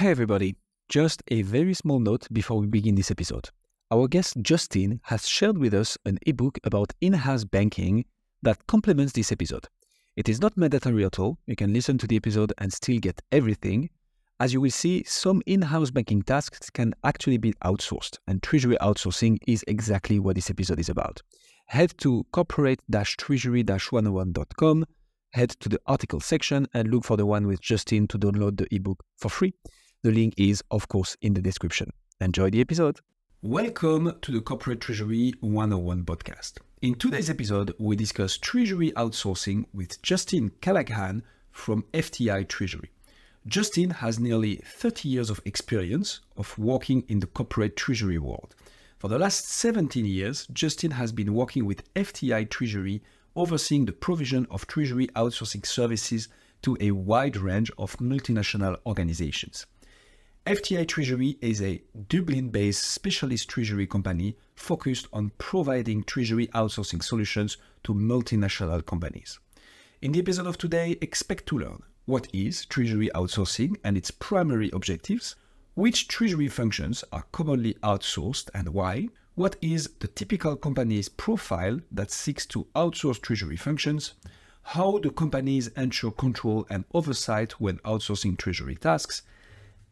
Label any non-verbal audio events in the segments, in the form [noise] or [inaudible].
Hey everybody, just a very small note before we begin this episode. Our guest Justin has shared with us an ebook about in house banking that complements this episode. It is not mandatory at all. You can listen to the episode and still get everything. As you will see, some in house banking tasks can actually be outsourced, and treasury outsourcing is exactly what this episode is about. Head to corporate treasury 101.com, head to the article section, and look for the one with Justin to download the ebook for free. The link is, of course, in the description. Enjoy the episode. Welcome to the Corporate Treasury 101 podcast. In today's episode, we discuss treasury outsourcing with Justin Callaghan from FTI Treasury. Justin has nearly 30 years of experience of working in the corporate treasury world. For the last 17 years, Justin has been working with FTI Treasury, overseeing the provision of treasury outsourcing services to a wide range of multinational organizations. FTI Treasury is a Dublin based specialist treasury company focused on providing treasury outsourcing solutions to multinational companies. In the episode of today, expect to learn what is treasury outsourcing and its primary objectives, which treasury functions are commonly outsourced and why, what is the typical company's profile that seeks to outsource treasury functions, how do companies ensure control and oversight when outsourcing treasury tasks,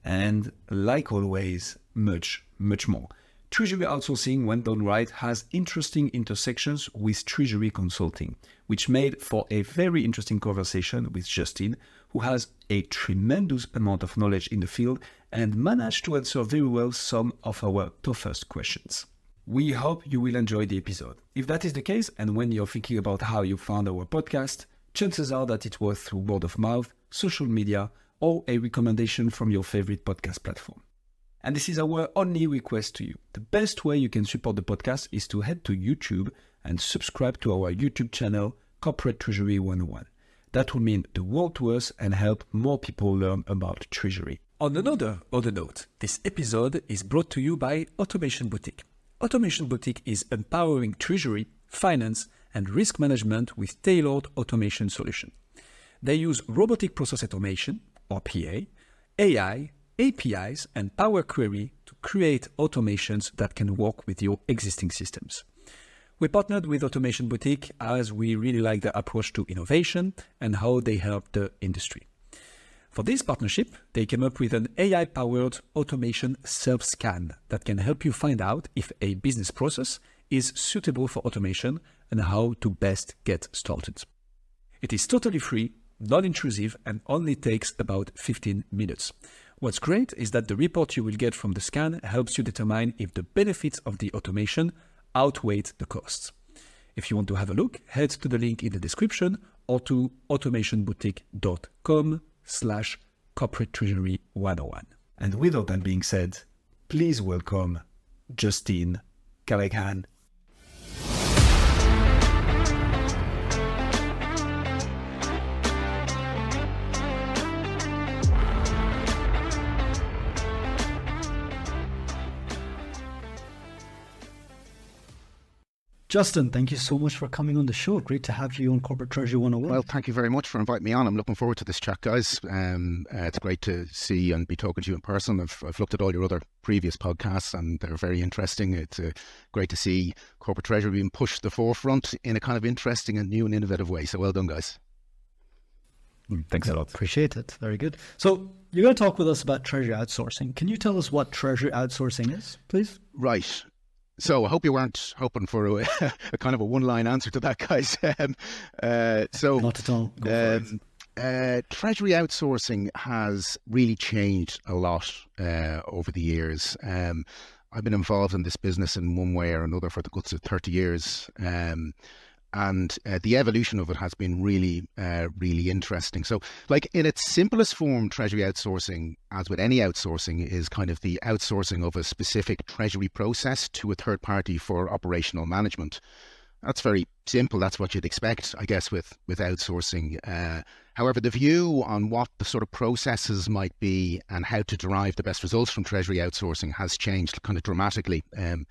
and like always, much, much more. Treasury outsourcing, when done right, has interesting intersections with treasury consulting, which made for a very interesting conversation with Justin, who has a tremendous amount of knowledge in the field and managed to answer very well some of our toughest questions. We hope you will enjoy the episode. If that is the case, and when you're thinking about how you found our podcast, chances are that it was through word of mouth, social media, or a recommendation from your favorite podcast platform. And this is our only request to you. The best way you can support the podcast is to head to YouTube and subscribe to our YouTube channel, Corporate Treasury 101. That will mean the world to us and help more people learn about treasury. On another other note, this episode is brought to you by Automation Boutique. Automation Boutique is empowering treasury, finance, and risk management with tailored automation solutions. They use robotic process automation, RPA, AI, APIs, and Power Query to create automations that can work with your existing systems. We partnered with Automation Boutique as we really like their approach to innovation and how they help the industry. For this partnership, they came up with an AI powered automation self scan that can help you find out if a business process is suitable for automation and how to best get started. It is totally free non-intrusive and only takes about 15 minutes. What's great is that the report you will get from the scan helps you determine if the benefits of the automation outweigh the costs. If you want to have a look, head to the link in the description or to automationboutique.com slash corporate treasury 101. And with all that being said, please welcome Justin Callaghan. Justin, thank you so much for coming on the show. Great to have you on Corporate Treasury 101. Well, thank you very much for inviting me on. I'm looking forward to this chat, guys. Um, uh, it's great to see and be talking to you in person. I've, I've looked at all your other previous podcasts and they're very interesting. It's uh, great to see Corporate Treasury being pushed to the forefront in a kind of interesting and new and innovative way. So well done, guys. Mm, thanks a lot. Appreciate it. Very good. So you're going to talk with us about treasury outsourcing. Can you tell us what treasury outsourcing is, please? Right. So I hope you weren't hoping for a, [laughs] a kind of a one-line answer to that, guys. [laughs] Um, uh, so not at all. Um, uh, treasury outsourcing has really changed a lot uh, over the years. Um, I've been involved in this business in one way or another for the guts of 30 years. Um, and uh, the evolution of it has been really, uh, really interesting. So, like in its simplest form, treasury outsourcing, as with any outsourcing, is kind of the outsourcing of a specific treasury process to a third party for operational management. That's very simple. That's what you'd expect, I guess, with with outsourcing. Uh, however, the view on what the sort of processes might be and how to derive the best results from treasury outsourcing has changed kind of dramatically. Um,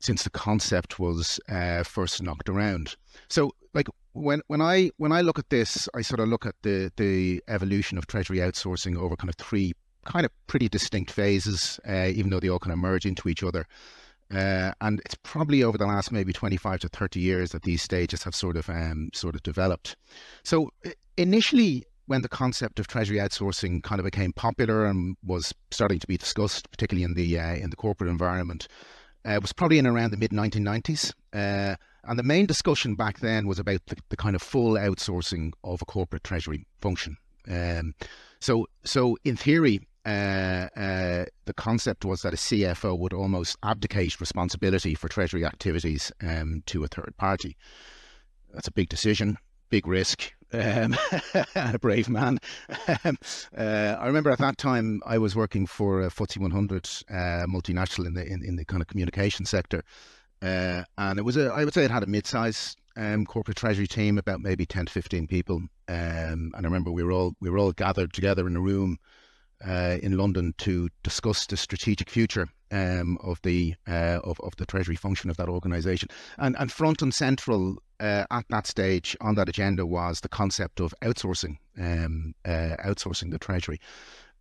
since the concept was uh, first knocked around. So, like when when I when I look at this, I sort of look at the the evolution of treasury outsourcing over kind of three kind of pretty distinct phases, uh, even though they all kind of merge into each other. Uh, and it's probably over the last maybe 25 to 30 years that these stages have sort of um, sort of developed. So initially, when the concept of treasury outsourcing kind of became popular and was starting to be discussed, particularly in the uh, in the corporate environment, uh, was probably in around the mid 1990s. Uh, and the main discussion back then was about the, the, kind of full outsourcing of a corporate treasury function. Um, so, so in theory, uh, uh, the concept was that a CFO would almost abdicate responsibility for treasury activities um, to a third party. That's a big decision, big risk, um, [laughs] a brave man. Um, uh, I remember at that time I was working for a FTSE 100 uh, multinational in the in, in, the kind of communication sector, uh, and it was a I would say it had a mid-size um, corporate treasury team, about maybe 10 to 15 people. Um, and I remember we were all we were all gathered together in a room uh, in London to discuss the strategic future um, of the uh, of, of the treasury function of that organisation. And and front and central uh, at that stage on that agenda was the concept of outsourcing, um, uh, outsourcing the treasury.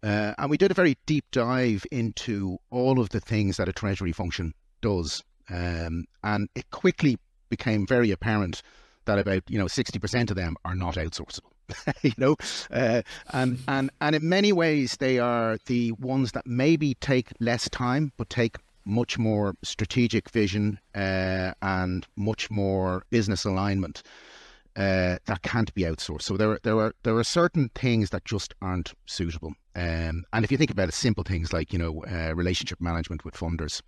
Uh, and we did a very deep dive into all of the things that a treasury function does, um, and it quickly became very apparent that about you know sixty percent of them are not outsourceable. [laughs] you know, uh, and and and in many ways they are the ones that maybe take less time but take much more strategic vision uh, and much more business alignment uh, that can't be outsourced. So there, there are there are certain things that just aren't suitable. Um, and if you think about it, simple things like you know uh, relationship management with funders,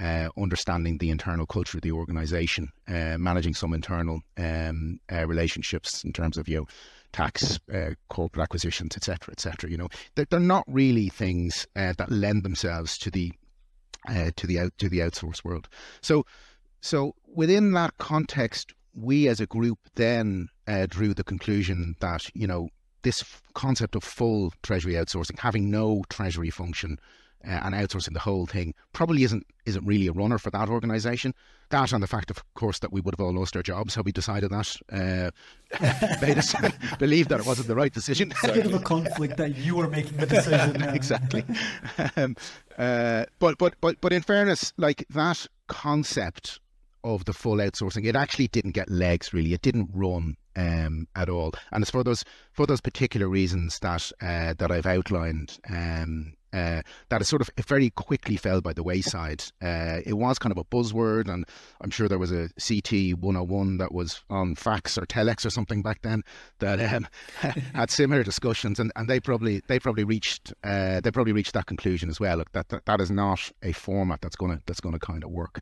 uh, understanding the internal culture of the organization, uh, managing some internal um, uh, relationships in terms of you know tax, uh, corporate acquisitions, etc., etc. You know, they're, they're, not really things that lend themselves to the uh, to the out to the outsource world. So, so within that context, we as a group then uh, drew the conclusion that you know this concept of full treasury outsourcing, having no treasury function, uh, and outsourcing the whole thing probably isn't isn't really a runner for that organisation. That and the fact, of course, that we would have all lost our jobs had we decided that uh, [laughs] made us [laughs] believe that it wasn't the right decision. It's a bit of a conflict that you were making the decision. [laughs] exactly. Um, uh, but but but but in fairness, like that concept of the full outsourcing, it actually didn't get legs. Really, it didn't run um, at all, and it's for those for those particular reasons that uh, that I've outlined. Um, uh, that it sort of it very quickly fell by the wayside. Uh, it was kind of a buzzword, and I'm sure there was a CT 101 that was on fax or telex or something back then that um, [laughs] had similar discussions, and, and they probably they probably reached uh, they probably reached that conclusion as well. That, that that is not a format that's gonna that's gonna kind of work.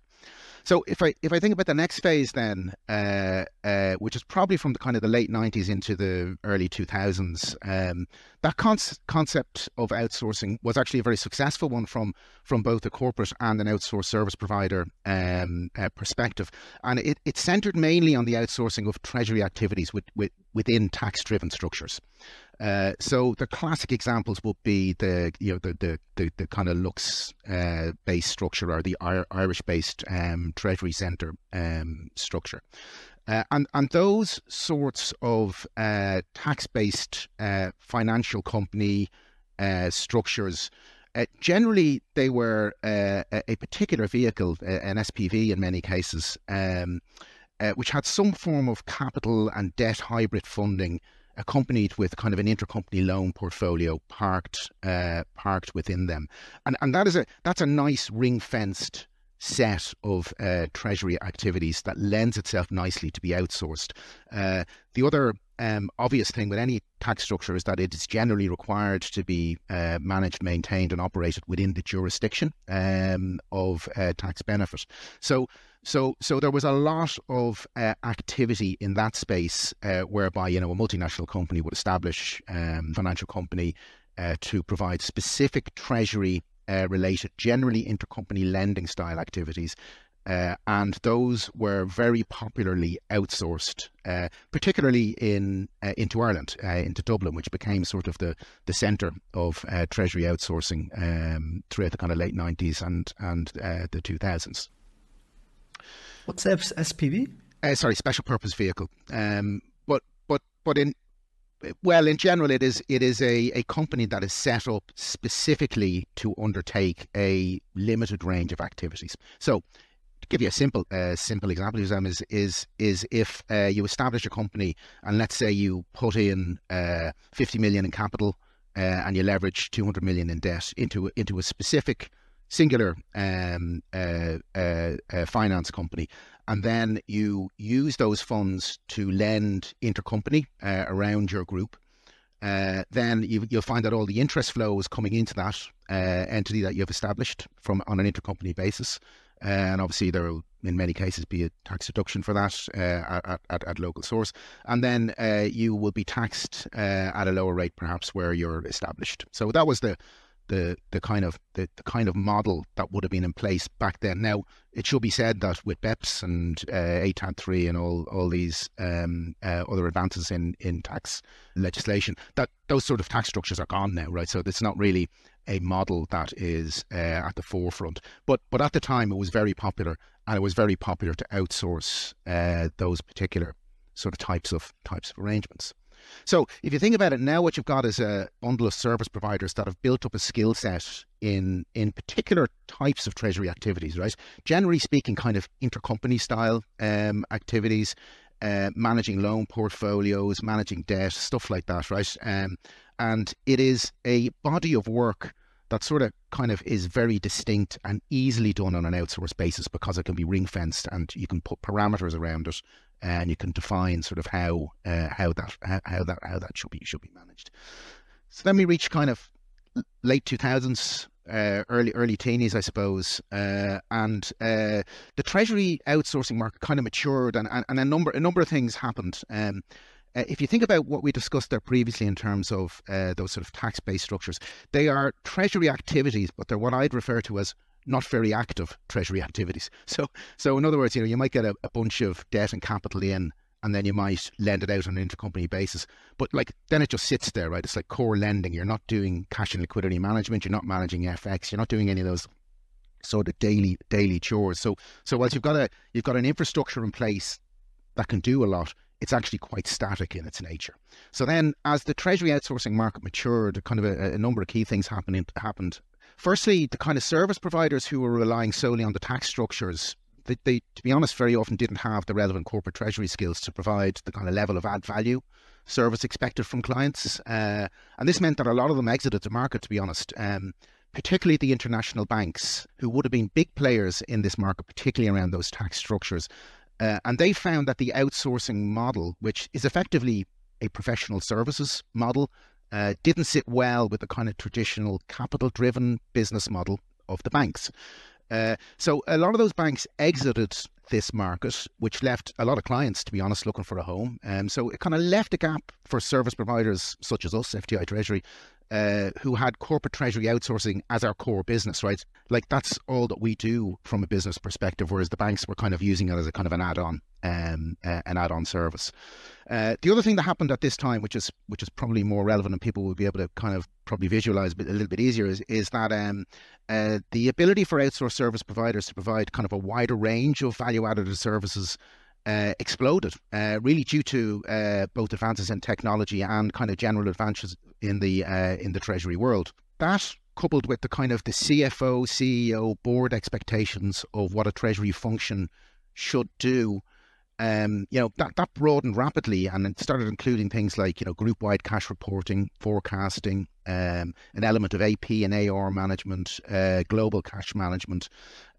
So if I if I think about the next phase, then uh, uh, which is probably from the kind of the late '90s into the early 2000s, um, that con- concept of outsourcing was actually a very successful one from from both a corporate and an outsourced service provider um, uh, perspective, and it, it centered mainly on the outsourcing of treasury activities with, with, within tax-driven structures. Uh, so the classic examples would be the you know the the the, the kind of Lux uh, based structure or the Irish based um, Treasury Centre um, structure. Uh, and and those sorts of uh, tax based uh, financial company uh, structures. generally, they were a, a, particular vehicle, an SPV in many cases, um, which had some form of capital and debt hybrid funding accompanied with kind of an intercompany loan portfolio parked uh, parked within them, and and that is a that's a nice ring fenced set of uh, treasury activities that lends itself nicely to be outsourced. Uh, the other um, obvious thing with any tax structure is that it is generally required to be uh, managed, maintained, and operated within the jurisdiction um, of uh, tax benefit. So so, so there was a lot of uh, activity in that space, uh, whereby you know a multinational company would establish um, financial company to provide specific treasury uh, related, generally intercompany lending style activities. Uh, and those were very popularly outsourced, uh, particularly in into Ireland, into Dublin, which became sort of the the centre of treasury outsourcing um, throughout the kind of late nineties and and the two thousands. What's SPV? Uh, sorry, special purpose vehicle. Um, but but but in well, in general, it is it is a, a company that is set up specifically to undertake a limited range of activities. So, to give you a simple uh, simple example, is is is if uh, you establish a company and let's say you put in uh, fifty million in capital uh, and you leverage two hundred million in debt into into a specific singular um, uh, uh, finance company, and then you use those funds to lend intercompany uh, around your group. Uh, then you, will find that all the interest flows coming into that uh, entity that you've established from on an intercompany basis, uh, and obviously there will, in many cases, be a tax deduction for that uh, at, at, at, local source, and then uh, you will be taxed at a lower rate, perhaps where you're established. So that was the the the kind of the, the kind of model that would have been in place back then. Now, it should be said that with BEPS and uh, ATAD three and all all these um, uh, other advances in in tax legislation, that those sort of tax structures are gone now, right? So it's not really a model that is uh, at the forefront. But but at the time, it was very popular, and it was very popular to outsource uh, those particular sort of types of types of arrangements. So if you think about it now, what you've got is a bundle of service providers that have built up a skill set in in particular types of treasury activities, right? Generally speaking, kind of intercompany style um, activities, uh, managing loan portfolios, managing debt, stuff like that, right? Um, and it is a body of work that sort of kind of is very distinct and easily done on an outsourced basis because it can be ring fenced and you can put parameters around it and you can define sort of how uh, how that how that how that should be should be managed. So then we reach kind of late two thousands, uh, early early teenies, I suppose, uh, and uh, the treasury outsourcing market kind of matured, and, and, and a number a number of things happened. Um, uh, if you think about what we discussed there previously in terms of uh, those sort of tax-based structures, they are treasury activities, but they're what I'd refer to as not very active treasury [laughs] activities. So, so in other words, you know, you might get a, a bunch of debt and capital in, and then you might lend it out on an intercompany basis. But like then it just sits there, right? It's like core lending. You're not doing cash and liquidity management. You're not managing FX. You're not doing any of those sort of daily daily chores. So, so whilst you've got a you've got an infrastructure in place that can do a lot, it's actually quite static in its nature. So then, as the treasury outsourcing market matured, kind of a, a number of key things happened happened Firstly, the kind of service providers who were relying solely on the tax structures, they, they, to be honest, very often didn't have the relevant corporate treasury skills to provide the kind of level of add value service expected from clients. Uh, and this meant that a lot of them exited the market, to be honest. Um, particularly the international banks, who would have been big players in this market, particularly around those tax structures. Uh, and they found that the outsourcing model, which is effectively a professional services model, uh, didn't sit well with the kind of traditional capital driven business model of the banks. Uh, so a lot of those banks exited this market, which left a lot of clients, to be honest, looking for a home. Um, so it kind of left a gap for service providers such as us, FTI Treasury, uh, who had corporate treasury outsourcing as our core business, right? Like that's all that we do from a business perspective, whereas the banks were kind of using it as a kind of an add-on, um, uh, an add-on service. Uh, the other thing that happened at this time, which is which is probably more relevant and people will be able to kind of probably visualize a, little bit easier, is is that um, uh, the ability for outsourced service providers to provide kind of a wider range of value-added services uh, exploded, uh, really due to uh, both advances in technology and kind of general advances in the uh, in the treasury world. That coupled with the kind of the CFO, CEO, board expectations of what a treasury function should do, um, you know that that broadened rapidly and it started including things like you know group wide cash reporting, forecasting, um, an element of AP and AR management, uh, global cash management,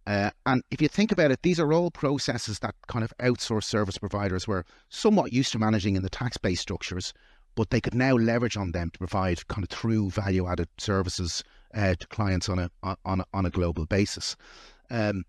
uh, and if you think about it, these are all processes that kind of outsourced service providers were somewhat used to managing in the tax based structures, but they could now leverage on them to provide kind of true value added services uh, to clients on a on a, on a global basis. Um,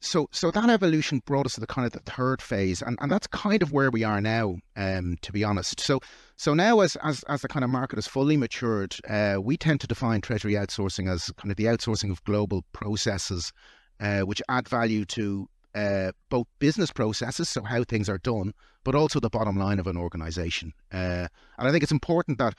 so so that evolution brought us to the kind of the third phase, and, and that's kind of where we are now, um, to be honest. So so now as as, as the kind of market has fully matured, uh, we tend to define treasury outsourcing as kind of the outsourcing of global processes uh, which add value to uh, both business processes, so how things are done, but also the bottom line of an organization. Uh, and I think it's important that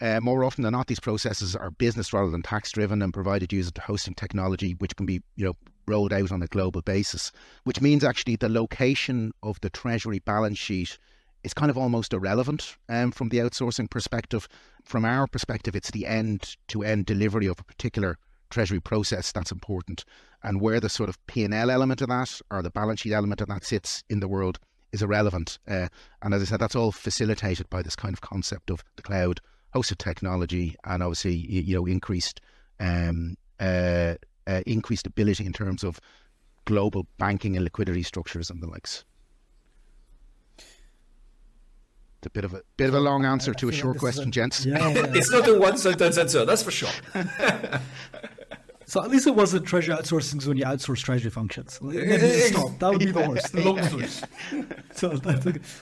uh, more often than not, these processes are business rather than tax driven and provided using hosting technology, which can be, you know, rolled out on a global basis, which means actually the location of the treasury balance sheet is kind of almost irrelevant um, from the outsourcing perspective. From our perspective, it's the end to end delivery of a particular treasury process that's important, and where the sort of P and L element of that or the balance sheet element of that sits in the world is irrelevant. Uh, and as I said, that's all facilitated by this kind of concept of the cloud, hosted technology, and obviously you know increased um, uh, uh, increased ability in terms of global banking and liquidity structures and the likes. It's a bit of a bit of a long answer to a short question, a, gents. Yeah, yeah. [laughs] it's not a one sentence answer, that's for sure. [laughs] So at least it wasn't treasury outsourcing when you outsource treasury functions. Stop. That would be the worst. so,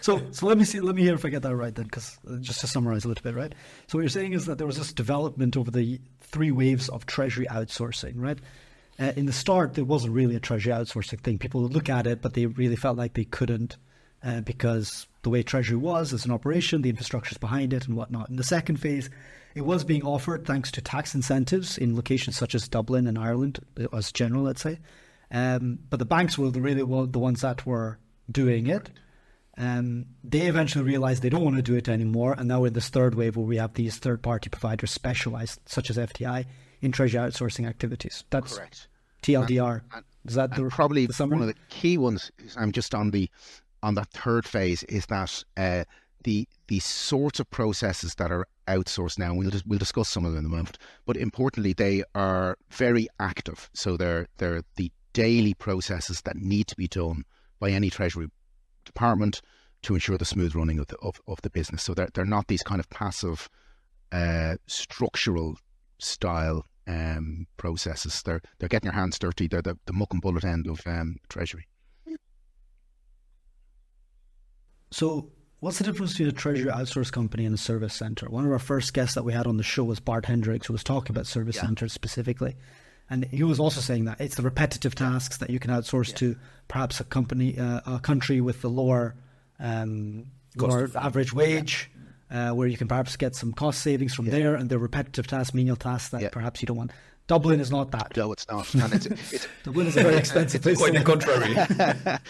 so, so let me see. Let me hear if I get that right then, because uh, just to summarize a little bit, right? So what you're saying is that there was this development over the three waves of treasury outsourcing, right? Uh, in the start, there wasn't really a treasury outsourcing thing. People would look at it, but they really felt like they couldn't uh, because the way treasury was as an operation, the infrastructures behind it, and whatnot. In the second phase it was being offered thanks to tax incentives in locations such as Dublin and Ireland, uh, as general, let's say. Um, but the banks were the really the ones that were doing it. Um, they eventually realized they don't want to do it anymore, and now we're in this third wave where we have these third-party providers specialized, such as FTI, in treasury outsourcing activities. That's correct. TLDR. And, and, is that the, probably the one of the key ones? I'm just on the on that third phase is that uh, the the sorts of processes that are outsourced now, and we'll we'll discuss some of them in a moment. But importantly, they are very active. So they're they're the daily processes that need to be done by any treasury department to ensure the smooth running of the of, of the business. So they're they're not these kind of passive uh, structural style um, processes. They're they're getting your hands dirty. They're the, the muck and bullet end of um, treasury. So What's the difference between a treasury outsource company and a service center? One of our first guests that we had on the show was Bart Hendricks, who was talking about service yeah. centers specifically. And he was also saying that it's the repetitive tasks that you can outsource yeah. to perhaps a company, uh, a country with the lower, um, lower average wage, yeah. uh, where you can perhaps get some cost savings from there. And the repetitive tasks, menial tasks that perhaps you don't want. Dublin is not that. No, it's not. And it's, it's, [laughs] Dublin is a very expensive place. Quite the contrary.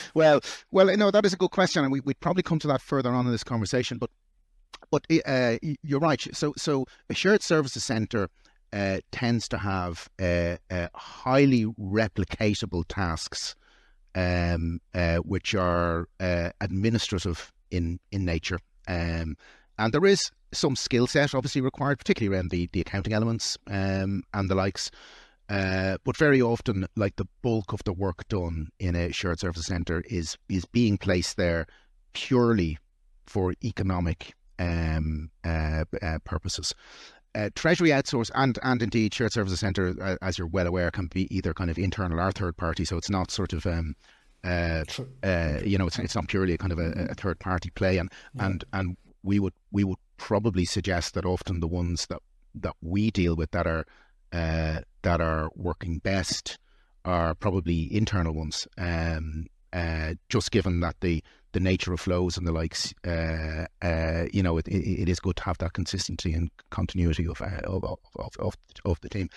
[laughs] well, well, no, that is a good question, and we, would probably come to that further on in this conversation. But, but uh, you're right. So, so a shared services centre uh, tends to have uh, uh highly replicatable tasks, um, uh, which are uh, administrative in in nature. Um, and there is some skill set obviously required, particularly around the, the accounting elements um, and the likes. Uh, but very often, like the bulk of the work done in a shared service centre is is being placed there purely for economic um, uh, uh, purposes. Uh, treasury outsource and and indeed shared services centre, uh, as you're well aware, can be either kind of internal or third party. So it's not sort of um, uh, you know, it's, it's not purely a kind of a, a third party play, and yeah. and and we would we would probably suggest that often the ones that that we deal with that are uh, that are working best are probably internal ones. Um, uh, just given that the the nature of flows and the likes, uh, uh, you know, it, it, it is good to have that consistency and continuity of uh, of, of, of, of, the team.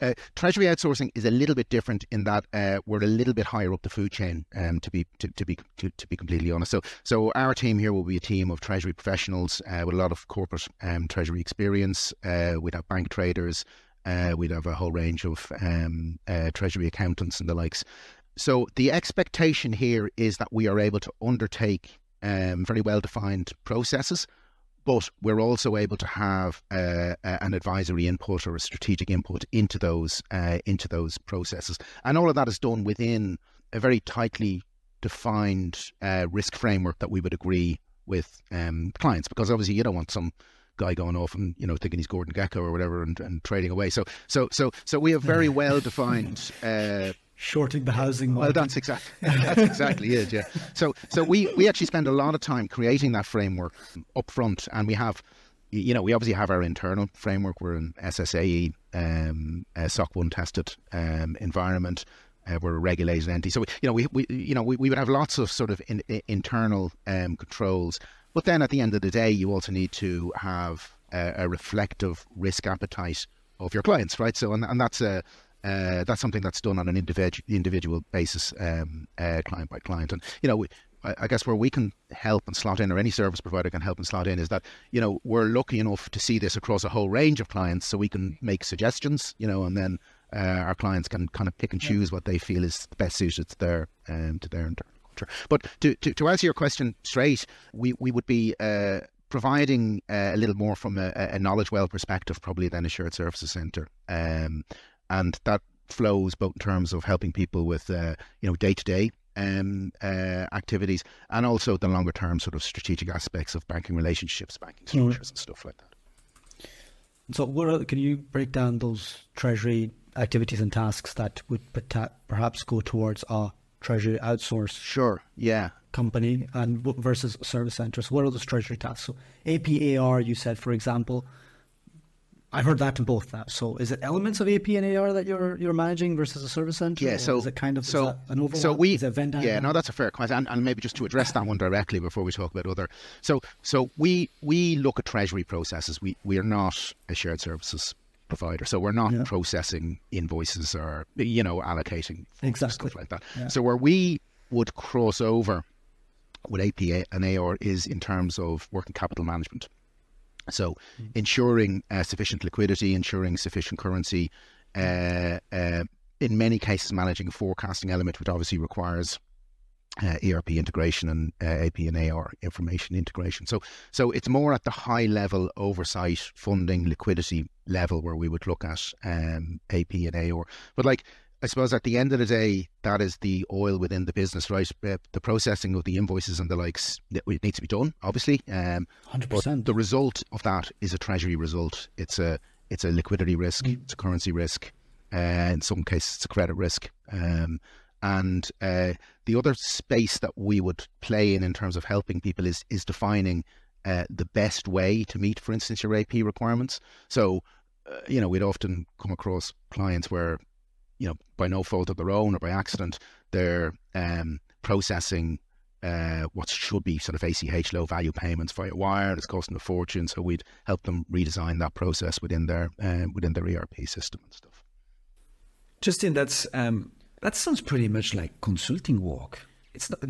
Uh, treasury outsourcing is a little bit different in that uh, we're a little bit higher up the food chain, um, to be to, to be to, to, be completely honest. So so our team here will be a team of treasury professionals uh, with a lot of corporate um, treasury experience. we'd have bank traders. we'd have a whole range of um, treasury accountants and the likes. So the expectation here is that we are able to undertake um, very well defined processes, but we're also able to have uh, an advisory input or a strategic input into those uh, into those processes, and all of that is done within a very tightly defined uh, risk framework that we would agree with um, clients, because obviously you don't want some guy going off and you know thinking he's Gordon Gekko or whatever and, and trading away. So so so so we have very [laughs] well defined uh, shorting the housing market. Well, that's exactly that's exactly it. Yeah. So so we we actually spend a lot of time creating that framework up front, and we have. You know, we obviously have our internal framework. We're an SSAE, um, SOC 1 tested um, environment. Uh, we're a regulated entity. So, you know, we, we you know, we, we would have lots of sort of in, in, internal um, controls. But then at the end of the day, you also need to have a, a reflective risk appetite of your clients, right? So, and, and that's a, uh, that's something that's done on an individual individual basis, um, uh, client by client. And you know, we, I, I guess where we can help and slot in, or any service provider can help and slot in, is that you know we're lucky enough to see this across a whole range of clients, so we can make suggestions, you know, and then uh, our clients can kind of pick and choose what they feel is the best suited to their um, to their internal culture. But to, to, to answer your question straight, we we would be. Uh, providing uh, a little more from a, a, knowledge well perspective probably than a shared services centre um, and that flows both in terms of helping people with uh, you know day to day um, uh, activities and also the longer term sort of strategic aspects of banking relationships, banking structures, mm. and stuff like that. So, what are, can you break down those treasury activities and tasks that would perhaps go towards a treasury outsource? Sure. Yeah. Company and versus service centers. What are those treasury tasks? So, APAR, you said, for example, I've heard that in both now. So is it elements of AP and AR that you're you're managing versus a service center? Yeah. So is it kind of so an overlap? So we is it Venn yeah no that's a fair question and, and maybe just to address that one directly before we talk about other. So so we we look at treasury processes. We we are not a shared services provider, so we're not yeah. processing invoices or you know allocating exactly stuff like that. Yeah. So where we would cross over with APA and AR is in terms of working capital management. So, mm. ensuring uh, sufficient liquidity, ensuring sufficient currency, uh, uh, in many cases, managing a forecasting element, which obviously requires uh, ERP integration and uh, AP and AR information integration. So, so it's more at the high level oversight, funding, liquidity level where we would look at um, AP and AR. But like I suppose at the end of the day, that is the oil within the business, right? Uh, the processing of the invoices and the likes, it needs to be done, obviously. Um, 100%. the result of that is a treasury result. It's a it's a liquidity risk, mm. it's a currency risk, uh, in some cases, it's a credit risk. Um, and uh, the other space that we would play in in terms of helping people is is defining uh, the best way to meet, for instance, your AP requirements. So, uh, you know, we'd often come across clients where you know, by no fault of their own or by accident, they're um, processing uh, what should be sort of ACH low value payments via wire. It's costing a fortune, so we'd help them redesign that process within their uh, within their ERP system and stuff. Justin, that's um, that sounds pretty much like consulting work. It's not.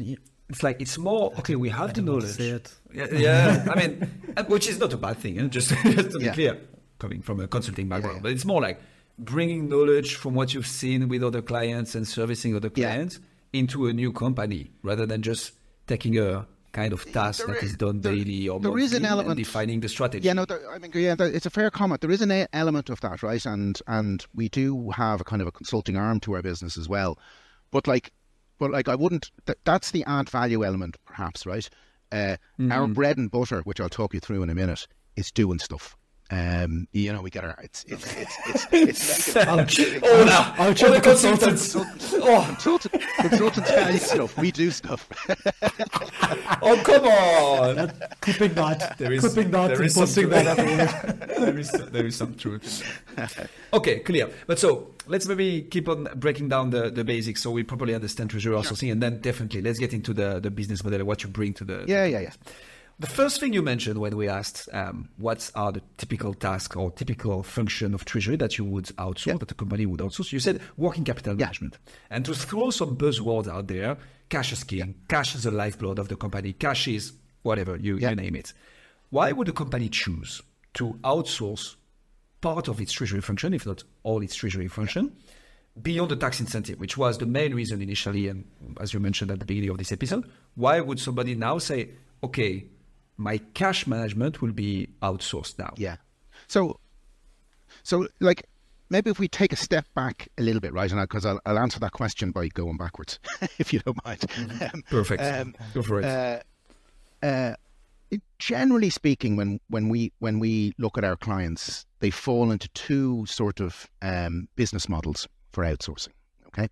It's like it's more okay. We have the knowledge. Yeah, yeah. I mean, [laughs] which is not a bad thing. Just, [laughs] just to be yeah. clear, coming from a consulting background, yeah. but it's more like bringing knowledge from what you've seen with other clients and servicing other clients yeah. into a new company rather than just taking a kind of task there that is, is done there, daily or there is an element defining the strategy. Yeah, no, there, I mean, yeah, it's a fair comment. There is an element of that, right? And and we do have a kind of a consulting arm to our business as well. But like, but like, I wouldn't. Th- that's the add value element, perhaps, right? Uh, mm-hmm. Our bread and butter, which I'll talk you through in a minute, is doing stuff. Um, you know, we get our it's it's it's it's, it's, [laughs] it's ouch. oh now ouch oh, the consultants. oh. Consultant, consultants tell you stuff. We do stuff. [laughs] Oh come on. Clipping that there is clipping that there is posting that [laughs] there is there is some truth. Okay clear. But so let's maybe keep on breaking down the, the basics so we properly understand treasury outsourcing sure. and then definitely let's get into the the business model what you bring to the yeah yeah yeah the first thing you mentioned when we asked um, what are the typical tasks or typical function of treasury that you would outsource, yeah. that the company would outsource, you said working capital yeah. management. And to throw some buzzwords out there, cash is king, yeah. cash is the lifeblood of the company, cash is whatever, you, you name it. Why would a company choose to outsource part of its treasury function, if not all its treasury function, beyond the tax incentive, which was the main reason initially, and as you mentioned at the beginning of this episode, why would somebody now say, okay, my cash management will be outsourced now. Yeah. So, so like maybe if we take a step back a little bit, right? And because I'll, I'll, answer that question by going backwards, [laughs] if you don't mind. Mm-hmm. Um, Perfect. Um, Go for it. Uh, uh, generally speaking, when when we when we look at our clients, they fall into two sort of um, business models for outsourcing. Okay.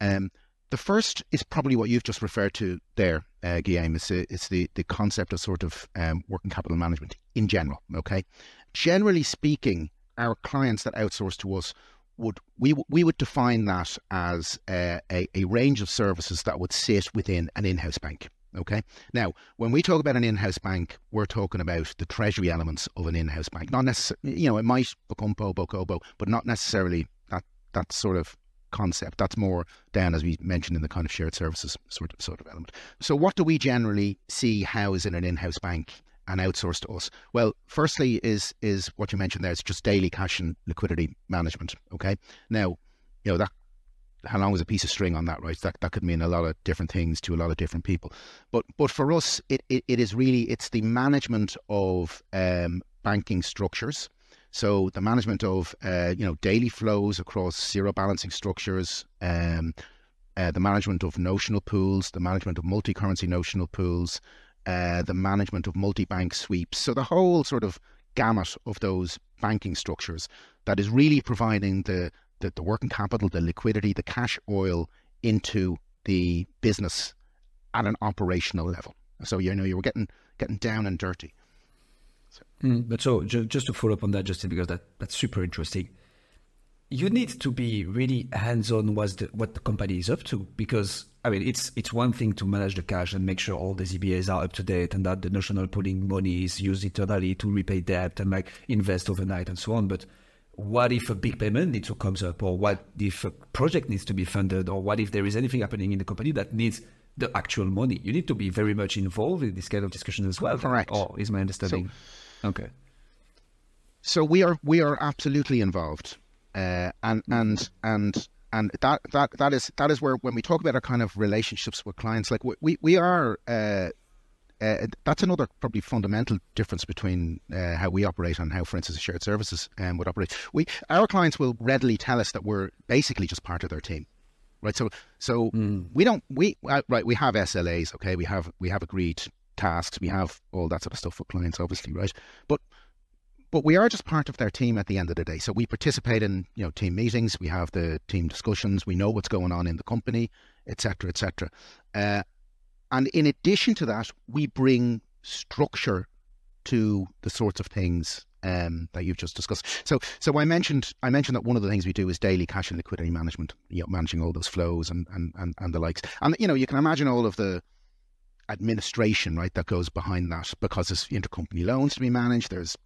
Um, the first is probably what you've just referred to there, uh, Guillaume. It's, a, it's the, the concept of sort of um, working capital management in general. Okay, generally speaking, our clients that outsource to us would we we would define that as a, a, a range of services that would sit within an in-house bank. Okay. Now, when we talk about an in-house bank, we're talking about the treasury elements of an in-house bank. Not necessarily, you know, it might become POBO, COBO, but not necessarily that that sort of concept. That's more down, as we mentioned, in the kind of shared services sort of sort of element. So, what do we generally see housed in an in-house bank and outsourced to us? Well, firstly, is is what you mentioned there. It's just daily cash and liquidity management. Okay, now you know that how long is a piece of string on that, right? That that could mean a lot of different things to a lot of different people. But but for us, it it, it is really it's the management of um, banking structures. So the management of uh, you know daily flows across zero balancing structures, um, uh, the management of notional pools, the management of multi-currency notional pools, uh, the management of multi-bank sweeps. So the whole sort of gamut of those banking structures that is really providing the the, the working capital, the liquidity, the cash oil into the business at an operational level. So you know you were getting getting down and dirty. So. Mm, but so ju- just to follow up on that, Justin, because that that's super interesting. You need to be really hands-on with the, what the company is up to, because I mean it's it's one thing to manage the cash and make sure all the ZBAs are up to date and that the notional pooling money is used internally to repay debt and like invest overnight and so on. But what if a big payment needs to come up, or what if a project needs to be funded, or what if there is anything happening in the company that needs the actual money? You need to be very much involved in this kind of discussion as well. Correct. Or is my understanding? So, okay. So we are we are absolutely involved, uh, and and and and that that that is that is where when we talk about our kind of relationships with clients, like we we are uh, uh, that's another probably fundamental difference between uh, how we operate and how, for instance, shared services um, would operate. We our clients will readily tell us that we're basically just part of their team, right? So so mm. we don't we uh, right we have SLAs, okay? We have we have agreed tasks, we have all that sort of stuff for clients, obviously, right? But but we are just part of their team at the end of the day. So we participate in you know team meetings, we have the team discussions, we know what's going on in the company, etc., etc. Uh, and in addition to that, we bring structure to the sorts of things um, that you've just discussed. So, so I mentioned I mentioned that one of the things we do is daily cash and liquidity management. You know, managing all those flows and and and, and the likes. And you know, you can imagine all of the administration right that goes behind that because there's intercompany loans to be managed. There's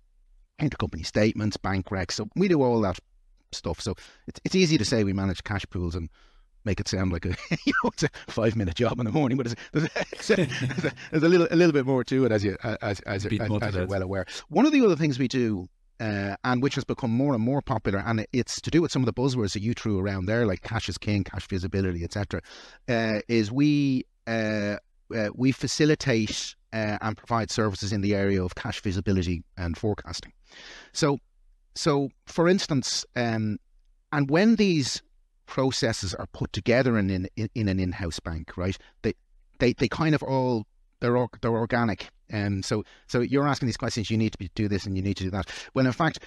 intercompany statements, bank recs. So we do all that stuff. So it's it's easy to say we manage cash pools and make it sound like a, [laughs] you know, it's a five minute job in the morning, but there's, [laughs] there's, a, there's a little a little bit more to it, as you as as, as, as you're well aware. One of the other things we do. Uh, and which has become more and more popular, and it's to do with some of the buzzwords that you threw around there, like cash is king, cash visibility, etc. Uh, is we uh, uh we facilitate uh, and provide services in the area of cash visibility and forecasting. So, so for instance, um, and when these processes are put together in in, in an in-house bank, right? They they they kind of all they're they're organic. And um, so so you're asking these questions. You need to do this and you need to do that. When in fact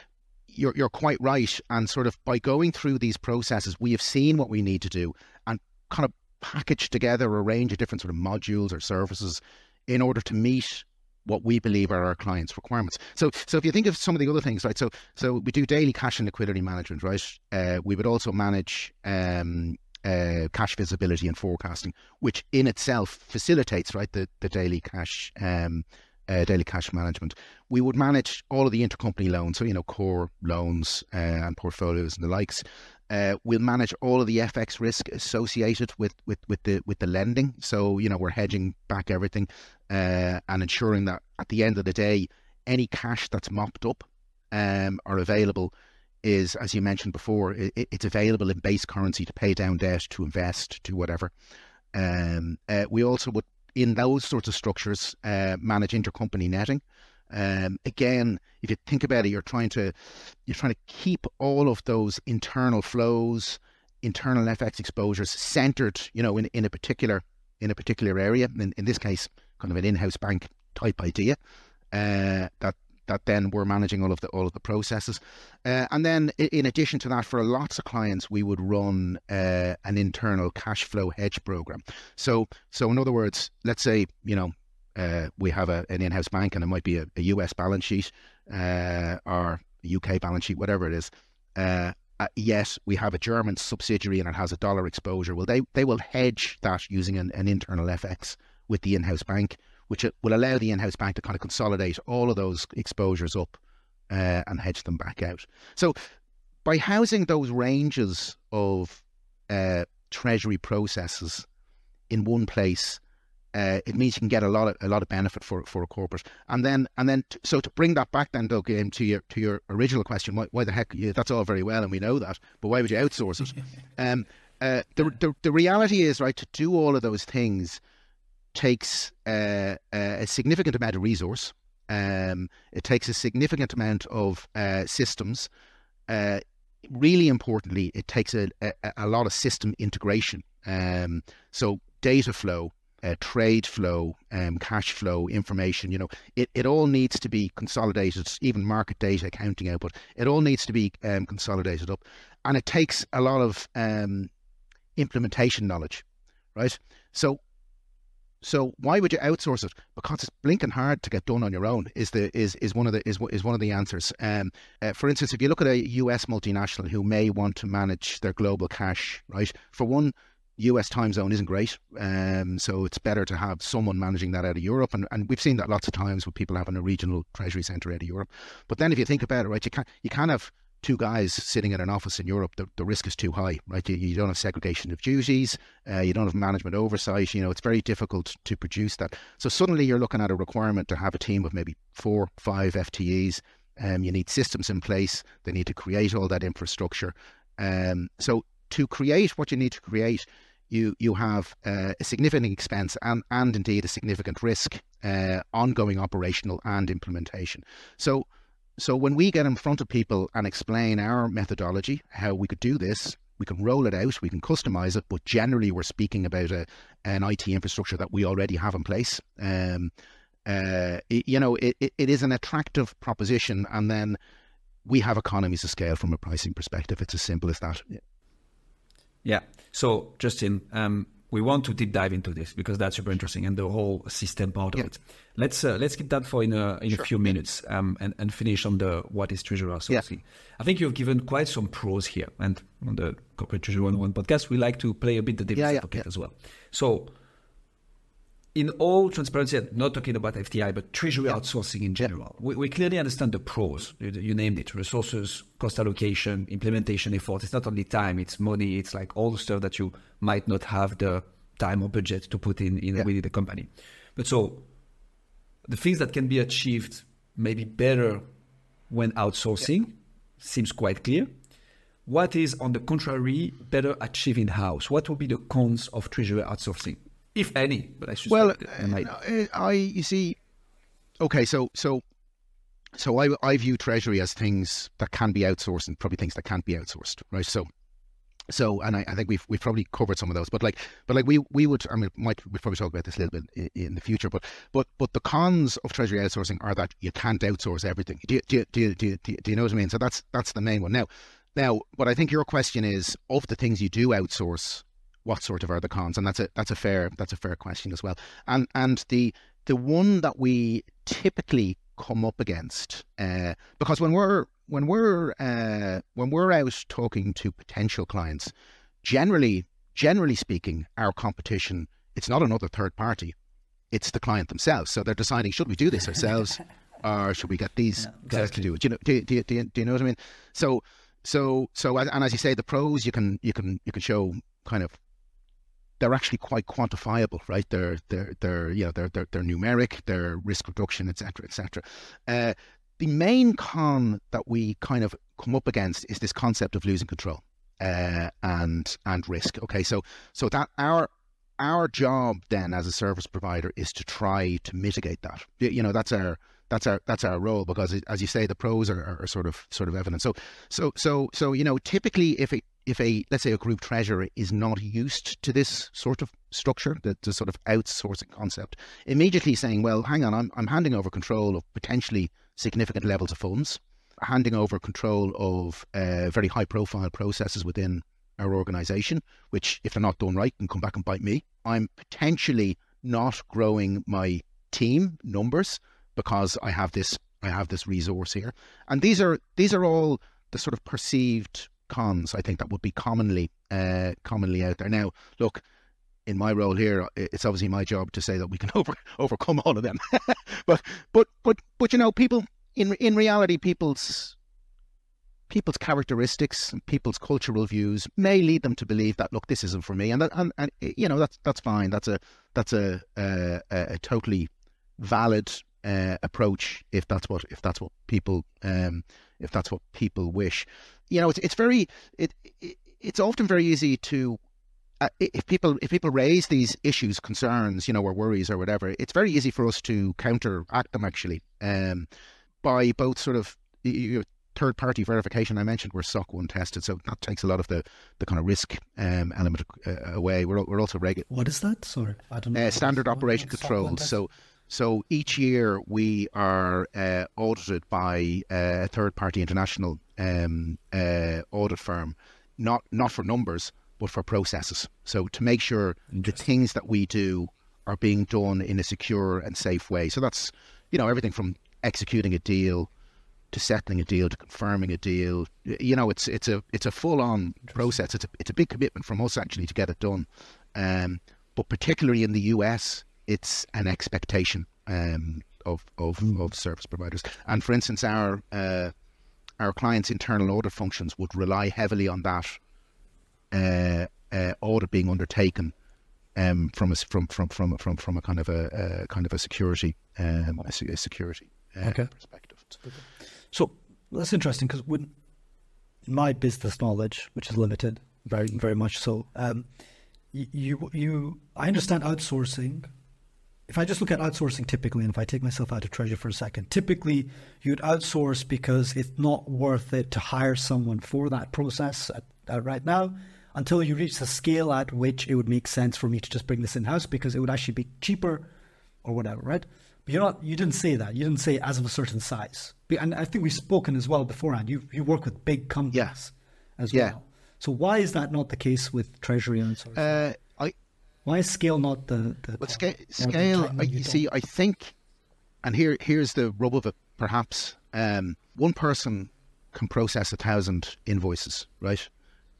you're you're quite right. And sort of by going through these processes, we have seen what we need to do and kind of package together a range of different sort of modules or services in order to meet what we believe are our clients' requirements. So, so if you think of some of the other things, right? So, so we do daily cash and liquidity management, right? Uh, we would also manage um, uh, cash visibility and forecasting, which in itself facilitates, right, the the daily cash. Um, uh, daily cash management. We would manage all of the intercompany loans, so you know core loans uh, and portfolios and the likes. Uh, we'll manage all of the FX risk associated with, with, with the with the lending. So you know we're hedging back everything uh, and ensuring that at the end of the day, any cash that's mopped up um, or available is, as you mentioned before, it, it's available in base currency to pay down debt, to invest, to whatever. Um, uh, we also would, in those sorts of structures, uh, manage intercompany netting. Um, again, if you think about it, you're trying to you're trying to keep all of those internal flows, internal FX exposures centered, you know, in, in a particular in a particular area. In, in this case, kind of an in-house bank type idea uh, that that then we're managing all of the all of the processes, uh, and then in addition to that, for lots of clients, we would run uh, an internal cash flow hedge program. So so in other words, let's say you know uh, we have a, an in-house bank and it might be a, a US balance sheet uh, or UK balance sheet, whatever it is. Uh, uh, yes, we have a German subsidiary and it has a dollar exposure. Well, they, they will hedge that using an, an internal FX with the in-house bank, which will allow the in-house bank to kind of consolidate all of those exposures up uh, and hedge them back out. So by housing those ranges of uh, treasury processes in one place, uh, it means you can get a lot of a lot of benefit for for a corporate. And then and then t- so to bring that back then, Doug, um, to your to your original question, why, why the heck? Yeah, that's all very well, and we know that, but why would you outsource it? [laughs] um, uh, the, the the reality is right to do all of those things takes uh, a significant amount of resource. Um, it takes a significant amount of uh, systems. Uh, really importantly, it takes a, a, a lot of system integration. Um, so data flow, uh, trade flow, um, cash flow, information, you know, it, it all needs to be consolidated, even market data, accounting output, it all needs to be um, consolidated up. And it takes a lot of um, implementation knowledge, right? So so why would you outsource it? Because it's blinking hard to get done on your own. Is the is is one of the is is one of the answers. Um, uh, for instance, if you look at a U.S. multinational who may want to manage their global cash, right? For one, US time zone isn't great. Um, so it's better to have someone managing that out of Europe. And, and we've seen that lots of times with people having a regional treasury center out of Europe. But then if you think about it, right, you can't, you can't have two guys sitting in an office in Europe, the, the risk is too high, right? You, you don't have segregation of duties, uh, you don't have management oversight, you know, it's very difficult to produce that. So suddenly you're looking at a requirement to have a team of maybe four, five FTEs. Um, you need systems in place, they need to create all that infrastructure. Um, so to create what you need to create, you you have uh, a significant expense and and indeed a significant risk, uh, ongoing operational and implementation. So so when we get in front of people and explain our methodology, how we could do this, we can roll it out, we can customize it, but generally we're speaking about a, an IT infrastructure that we already have in place. Um, uh, you know, it, it, it is an attractive proposition, and then we have economies of scale from a pricing perspective. It's as simple as that. Yeah. Yeah. So, Justin, um, we want to deep dive into this because that's super interesting and the whole system part of it. Let's uh, let's keep that for in a in sure. a few minutes um, and and finish on the what is treasury outsourcing. Yeah. I think you've given quite some pros here, and on the corporate treasury one one podcast, we like to play a bit the devil's yeah, advocate yeah, as well. So in all transparency, not talking about FTI, but treasury outsourcing in general, we, we, clearly understand the pros. You, you, named it resources, cost allocation, implementation effort. It's not only time, it's money, it's like all the stuff that you might not have the time or budget to put in, in yeah. within the company. But so the things that can be achieved maybe better when outsourcing yeah. seems quite clear. What is, on the contrary, better achieved in house? What will be the cons of treasury outsourcing? If any. But I well, uh, I you see, okay, so so so I I view treasury as things that can be outsourced and probably things that can't be outsourced, right? So. So, and I, I think we've we've probably covered some of those, but like, but like we we would, I mean, might we probably talk about this a little bit in, in, the future, but but but the cons of treasury outsourcing are that you can't outsource everything. Do you, do you, do you, do you, do you know what I mean? So that's that's the main one. Now, now, what I think your question is of the things you do outsource, what sort of are the cons? And that's a that's a fair that's a fair question as well. And and the the one that we typically come up against, uh, because when we're when we're uh, when we're out talking to potential clients, generally generally speaking, our competition it's not another third party, it's the client themselves. So they're deciding should we do this ourselves [laughs] or should we get these yeah, exactly. guys to do it? Do you know? Do, do, do, do you know what I mean? So so so and as you say, the pros you can you can you can show kind of they're actually quite quantifiable, right? They're they're they're you know they're they're, they're numeric, they're risk reduction, etc. etc. Uh, the main con that we kind of come up against is this concept of losing control uh, and and risk. Okay, so so that our our job then as a service provider is to try to mitigate that. You know, that's our that's our that's our role because as you say the pros are, are, sort of sort of evident so so so so you know typically if a if a let's say a group treasurer is not used to this sort of structure the, the sort of outsourcing concept immediately saying well hang on I'm, I'm handing over control of potentially significant levels of funds handing over control of uh, very high profile processes within our organization which if they're not done right can come back and bite me i'm potentially not growing my team numbers because I have this I have this resource here. And these are these are all the sort of perceived cons I think that would be commonly uh, commonly out there. Now, look, in my role here, it's obviously my job to say that we can [laughs] over overcome all of them. [laughs] but but but but you know, people in in reality, people's people's characteristics and people's cultural views may lead them to believe that look, this isn't for me, and that, and, and you know that's that's fine. That's a that's a a, a totally valid uh, approach if that's what if that's what people um, if that's what people wish. You know, it's it's very it, it it's often very easy to uh, if people if people raise these issues, concerns, you know, or worries or whatever, it's very easy for us to counteract them actually um, by both sort of you know, third party verification I mentioned we're SOC 1 tested, so that takes a lot of the, the kind of risk um, element uh, away. We're, we're also regular. What is that? Sorry, I don't know. Uh, standard operation controls. So so each year we are uh, audited by uh, a third party international um, uh, audit firm, not not for numbers but for processes. So to make sure the things that we do are being done in a secure and safe way. So that's you know everything from executing a deal to settling a deal to confirming a deal. You know, it's it's a it's a full on process. It's a it's a big commitment from us actually to get it done. Um, but particularly in the US, it's an expectation um, of of, mm. of service providers. And for instance, our uh, our clients' internal audit functions would rely heavily on that uh, uh, audit being undertaken um, from a from from from from from a kind of a, a kind of a security um, a, a security uh, okay. perspective. So that's interesting because when my business knowledge, which is limited, very very much so, um, you you I understand outsourcing. If I just look at outsourcing typically, and if I take myself out of treasure for a second, typically you'd outsource because it's not worth it to hire someone for that process at, uh, right now until you reach the scale at which it would make sense for me to just bring this in house because it would actually be cheaper or whatever, right? But you're not. You didn't say that. You didn't say as of a certain size. And I think we've spoken as well beforehand. You you work with big companies yeah. as yeah. well. So why is that not the case with Treasury so uh, why is scale not the, the well, scale? scale I, you see, I think, and here here's the rub of it. Perhaps um, one person can process a thousand invoices, right?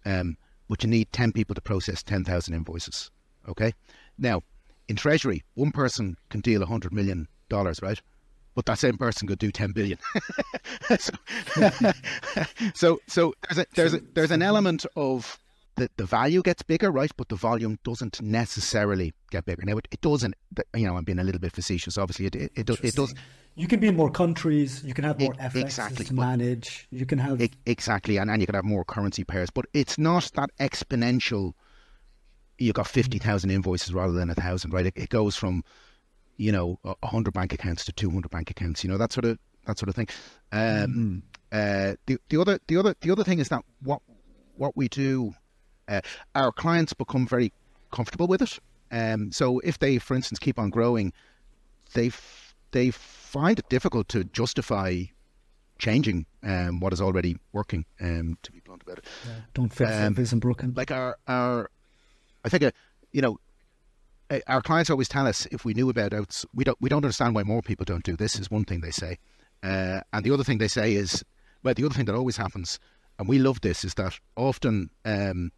Um, but you need ten people to process ten thousand invoices. Okay. Now, in Treasury, one person can deal a hundred million dollars, right? But that same person could do 10 billion. [laughs] so, [laughs] so, so, there's a, there's a, there's an element of the, the value gets bigger, right? But the volume doesn't necessarily get bigger. Now, it, it doesn't, you know, I'm being a little bit facetious. Obviously, it, it, it, does, it does. You can be in more countries. You can have more FX exactly, to manage. You can have exactly, and, and you can have more currency pairs. But it's not that exponential. You've got fifty thousand invoices rather than a thousand, right? It, it goes from you know, hundred bank accounts to two hundred bank accounts. You know that sort of that sort of thing. Um, mm. uh, the the other the other the other thing is that what what we do, uh, our clients become very comfortable with it. Um, so if they, for instance, keep on growing, they f- they find it difficult to justify changing um, what is already working. Um, to be blunt about it, yeah, don't fix um, it isn't broken. Like our our, I think a, uh, you know our clients always tell us if we knew about outs, we don't we don't understand why more people don't do this. Is one thing they say, uh, and the other thing they say is, well, the other thing that always happens, and we love this, is that often um,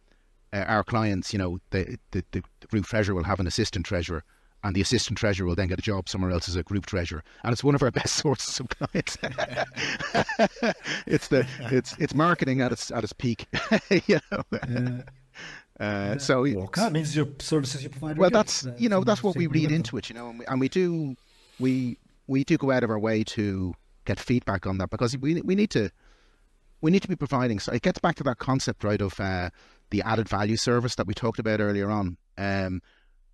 uh, our clients, you know, the, the the group treasurer will have an assistant treasurer, and the assistant treasurer will then get a job somewhere else as a group treasurer, and it's one of our [laughs] best sources of clients. [laughs] it's the [laughs] it's it's marketing at its at its peak, you know. Yeah. Uh, so well, that means your services you provide. Well, that's you know that's what we read into it, you know, and we, and we do we we do go out of our way to get feedback on that because we we need to we need to be providing. So it gets back to that concept, right, of uh, the added value service that we talked about earlier on. Um,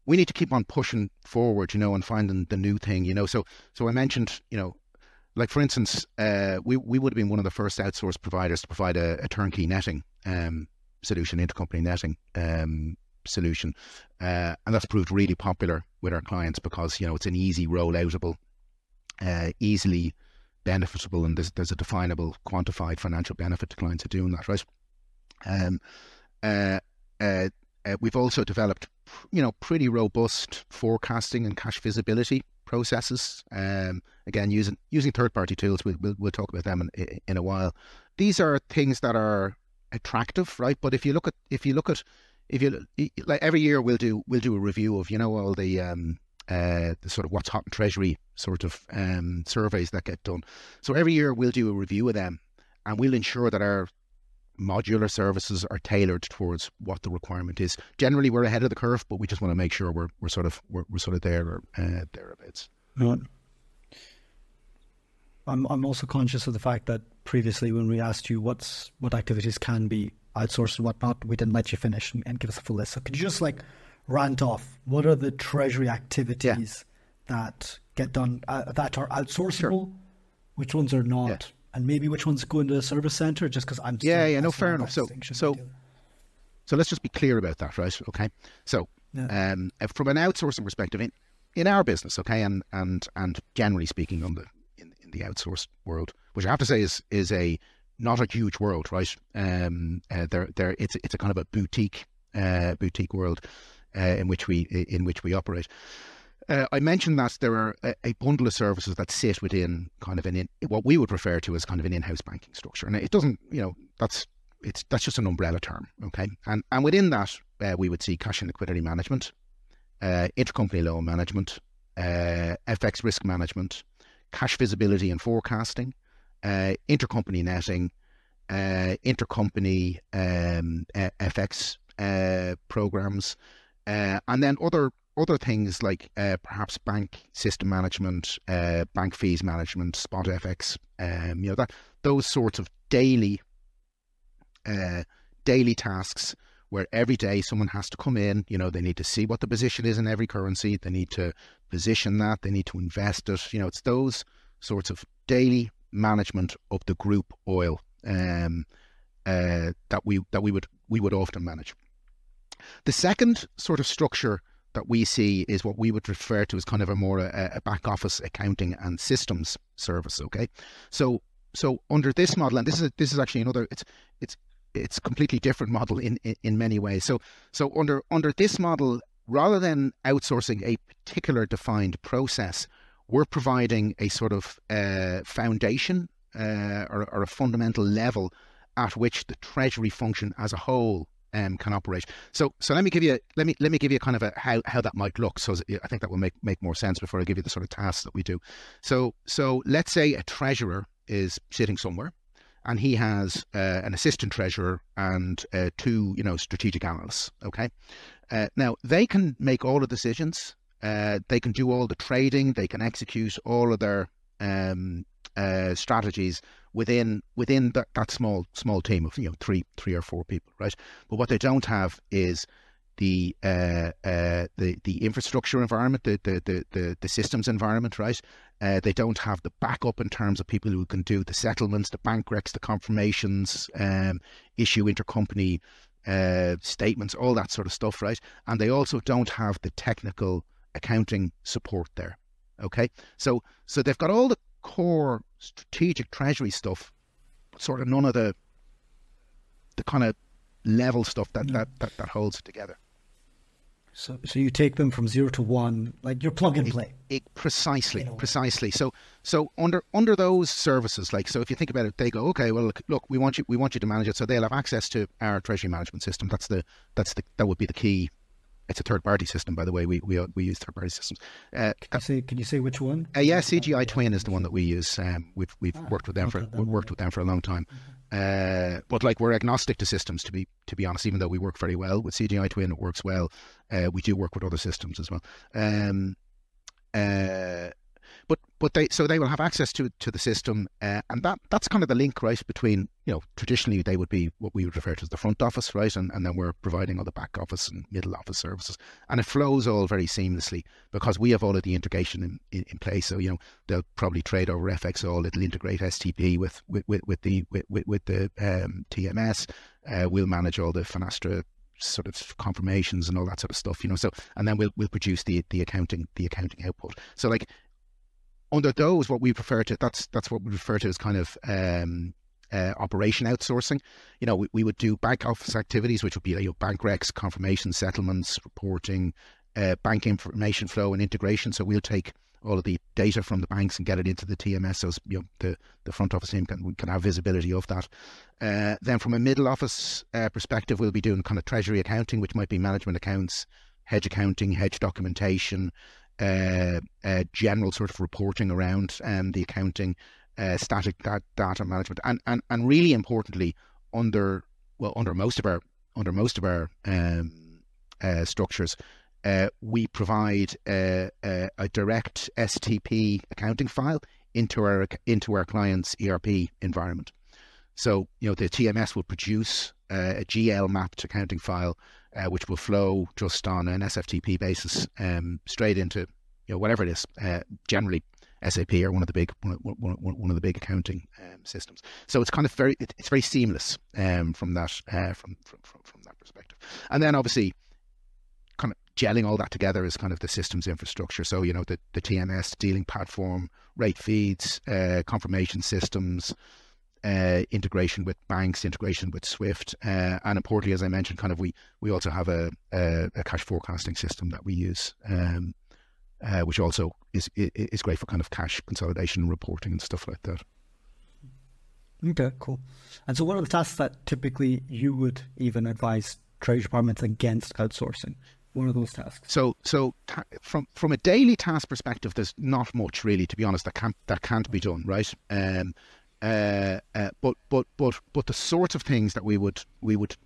we need to keep on pushing forward, you know, and finding the new thing, you know. So so I mentioned, you know, like for instance, uh, we we would have been one of the first outsourced providers to provide a, a turnkey netting um, solution, intercompany netting um, solution, uh, and that's proved really popular with our clients because you know it's an easy rolloutable, uh, easily benefitable, and there's there's a definable, quantified financial benefit to clients of doing that, right? Um, we've also developed, you know, pretty robust forecasting and cash visibility processes. Um, again, using using third party tools, we'll, we'll, we'll talk about them in, in a while. These are things that are attractive, right? But if you look at if you look at if you like every year we'll do we'll do a review of you know all the um uh the sort of what's hot in treasury sort of um surveys that get done. So every year we'll do a review of them and we'll ensure that our modular services are tailored towards what the requirement is. Generally, we're ahead of the curve, but we just want to make sure we're, we're sort of we're, we're sort of there or uh, thereabouts. Right. I'm I'm also conscious of the fact that previously when we asked you what's what activities can be outsourced and whatnot, we didn't let you finish and, and give us a full list. So could you just like rant off what are the treasury activities yeah. that get done uh, that are outsourceable, sure. which ones are not, yeah. And maybe which ones go into the service center? Just because I'm yeah yeah no fair enough. So so so let's just be clear about that, right? Okay, so yeah. um, from an outsourcing perspective, in, in our business, okay, and and and generally speaking, on the in, in the outsourced world, which I have to say is is a not a huge world, right? Um, uh, there, there, it's it's a kind of a boutique, uh, boutique world uh, in which we in which we operate. Uh, I mentioned that there are a, a, bundle of services that sit within kind of an in, what we would refer to as kind of an in-house banking structure, and it doesn't, you know, that's it's that's just an umbrella term, okay? And and within that, uh, we would see cash and liquidity management, uh, intercompany loan management, FX risk management, cash visibility and forecasting, uh, intercompany netting, uh, intercompany um, FX uh, programs, uh, and then other other things like uh, perhaps bank system management, uh, bank fees management, spot FX, um, you know that those sorts of daily daily tasks where every day someone has to come in, you know, they need to see what the position is in every currency, they need to position that, they need to invest it. You know, it's those sorts of daily management of the group oil um, uh, that we that we would we would often manage. The second sort of structure that we see is what we would refer to as kind of a more a, a back office accounting and systems service. Okay, so so under this model, and this is a, this is actually another it's it's it's completely different model in, in, in many ways. So so under under this model, rather than outsourcing a particular defined process, we're providing a sort of uh, foundation uh, or, or, a fundamental level at which the treasury function as a whole um, can operate. So, so let me give you let me let me give you kind of a how, how that might look. So I think that will make make more sense before I give you the sort of tasks that we do. So, so let's say a treasurer is sitting somewhere and he has uh, an assistant treasurer and uh, two, you know, strategic analysts. Okay, uh, now they can make all the decisions. Uh, they can do all the trading. They can execute all of their um, uh, strategies within within that, that small small team of you know three three or four people, right? But what they don't have is the uh, uh, the the infrastructure environment, the the the the, the systems environment, right? Uh, they don't have the backup in terms of people who can do the settlements, the bank recs, the confirmations, um, issue intercompany uh, statements, all that sort of stuff, right? And they also don't have the technical accounting support there. Okay, so so they've got all the core strategic treasury stuff, but sort of none of the the kind of level stuff that, that, that, that holds it together. So, so you take them from zero to one, like you're plug and play. It, it, precisely, precisely. So, so under under those services, like so, if you think about it, they go, okay, well, look, look, we want you, we want you to manage it. So they'll have access to our treasury management system. That's the that's the that would be the key. It's a third party system, by the way. We we we use third party systems. Uh, can you say Can you say which one? Uh, yeah, CGI Twin is the one that we use. Um, we've we've ah, worked with them for worked with them for a long time. Mm-hmm. Uh, but like we're agnostic to systems to be to be honest. Even though we work very well with CGI Twin, it works well. Uh, we do work with other systems as well. Um, uh, but but they so they will have access to to the system, uh, and that that's kind of the link, right? Between you know traditionally they would be what we would refer to as the front office, right, and and then we're providing all the back office and middle office services, and it flows all very seamlessly because we have all of the integration in, in, in place. So you know they'll probably trade over FXall, it'll integrate STP with with with, with the with, with the um, TMS. Uh, we'll manage all the Finastra sort of confirmations and all that sort of stuff, you know. So and then we'll we'll produce the the accounting the accounting output. So like under those, what we prefer to that's that's what we refer to as kind of um, uh, operation outsourcing. You know, we, we would do back office activities, which would be you know, bank recs, confirmation, settlements, reporting, uh, bank information flow, and integration. So we'll take all of the data from the banks and get it into the TMS, so you know, the the front office team can can have visibility of that. Uh, then, from a middle office uh, perspective, we'll be doing kind of treasury accounting, which might be management accounts, hedge accounting, hedge documentation, uh, uh, general sort of reporting around um, the accounting, uh, static da- data management, and, and and really importantly, under well under most of our under most of our um, uh, structures, uh, we provide a, a, a, direct STP accounting file into our into our client's ERP environment. So you know the TMS will produce uh, a GL mapped accounting file, uh, which will flow just on an SFTP basis um, straight into you know whatever it is. Uh, generally, SAP or one of the big one, one, one of the big accounting um, systems. So it's kind of very it, it's very seamless um, from that uh, from, from from that perspective. And then obviously, kind of gelling all that together is kind of the systems infrastructure. So you know the the TMS dealing platform, rate feeds, uh, confirmation systems. Uh, integration with banks, integration with Swift, uh, and importantly, as I mentioned, kind of we we also have a, a, a cash forecasting system that we use um, uh, which also is is great for kind of cash consolidation reporting and stuff like that. Okay, cool. And so, what are the tasks that typically you would even advise treasury departments against outsourcing? What are those tasks? So, so ta- from from a daily task perspective, there's not much really, to be honest, that can't that can't be done, right? Um, uh, uh, but but but but the sorts of things that we would we would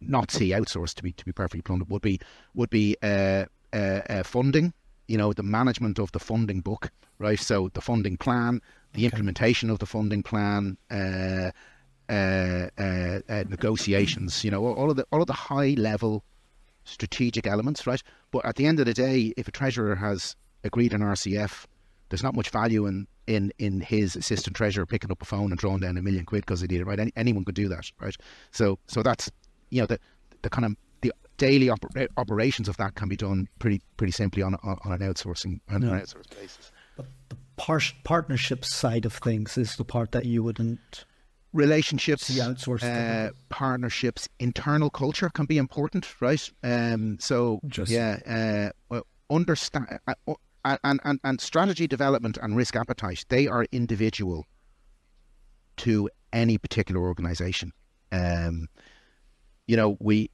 not see outsourced to be to be perfectly blunt would be would be uh, uh, uh funding you know, the management of the funding book, right? So the funding plan, the implementation of the funding plan, uh, uh, uh, uh, negotiations, you know, all of the all of the high level strategic elements, right? But at the end of the day, if a treasurer has agreed an RCF, there's not much value in in in his assistant treasurer picking up a phone and throwing down a million quid because they did it, right? Any, anyone could do that, right? So so that's you know the the kind of the daily oper- operations of that can be done pretty pretty simply on on, on an outsourcing on yeah. an outsourced basis. But the par- partnership side of things is the part that you wouldn't relationships, the outsourced uh, partnerships, internal culture can be important, right? Um, so Just. yeah, uh, understand uh, uh, and, and and strategy development and risk appetite they are individual to any particular organization. Um, you know, we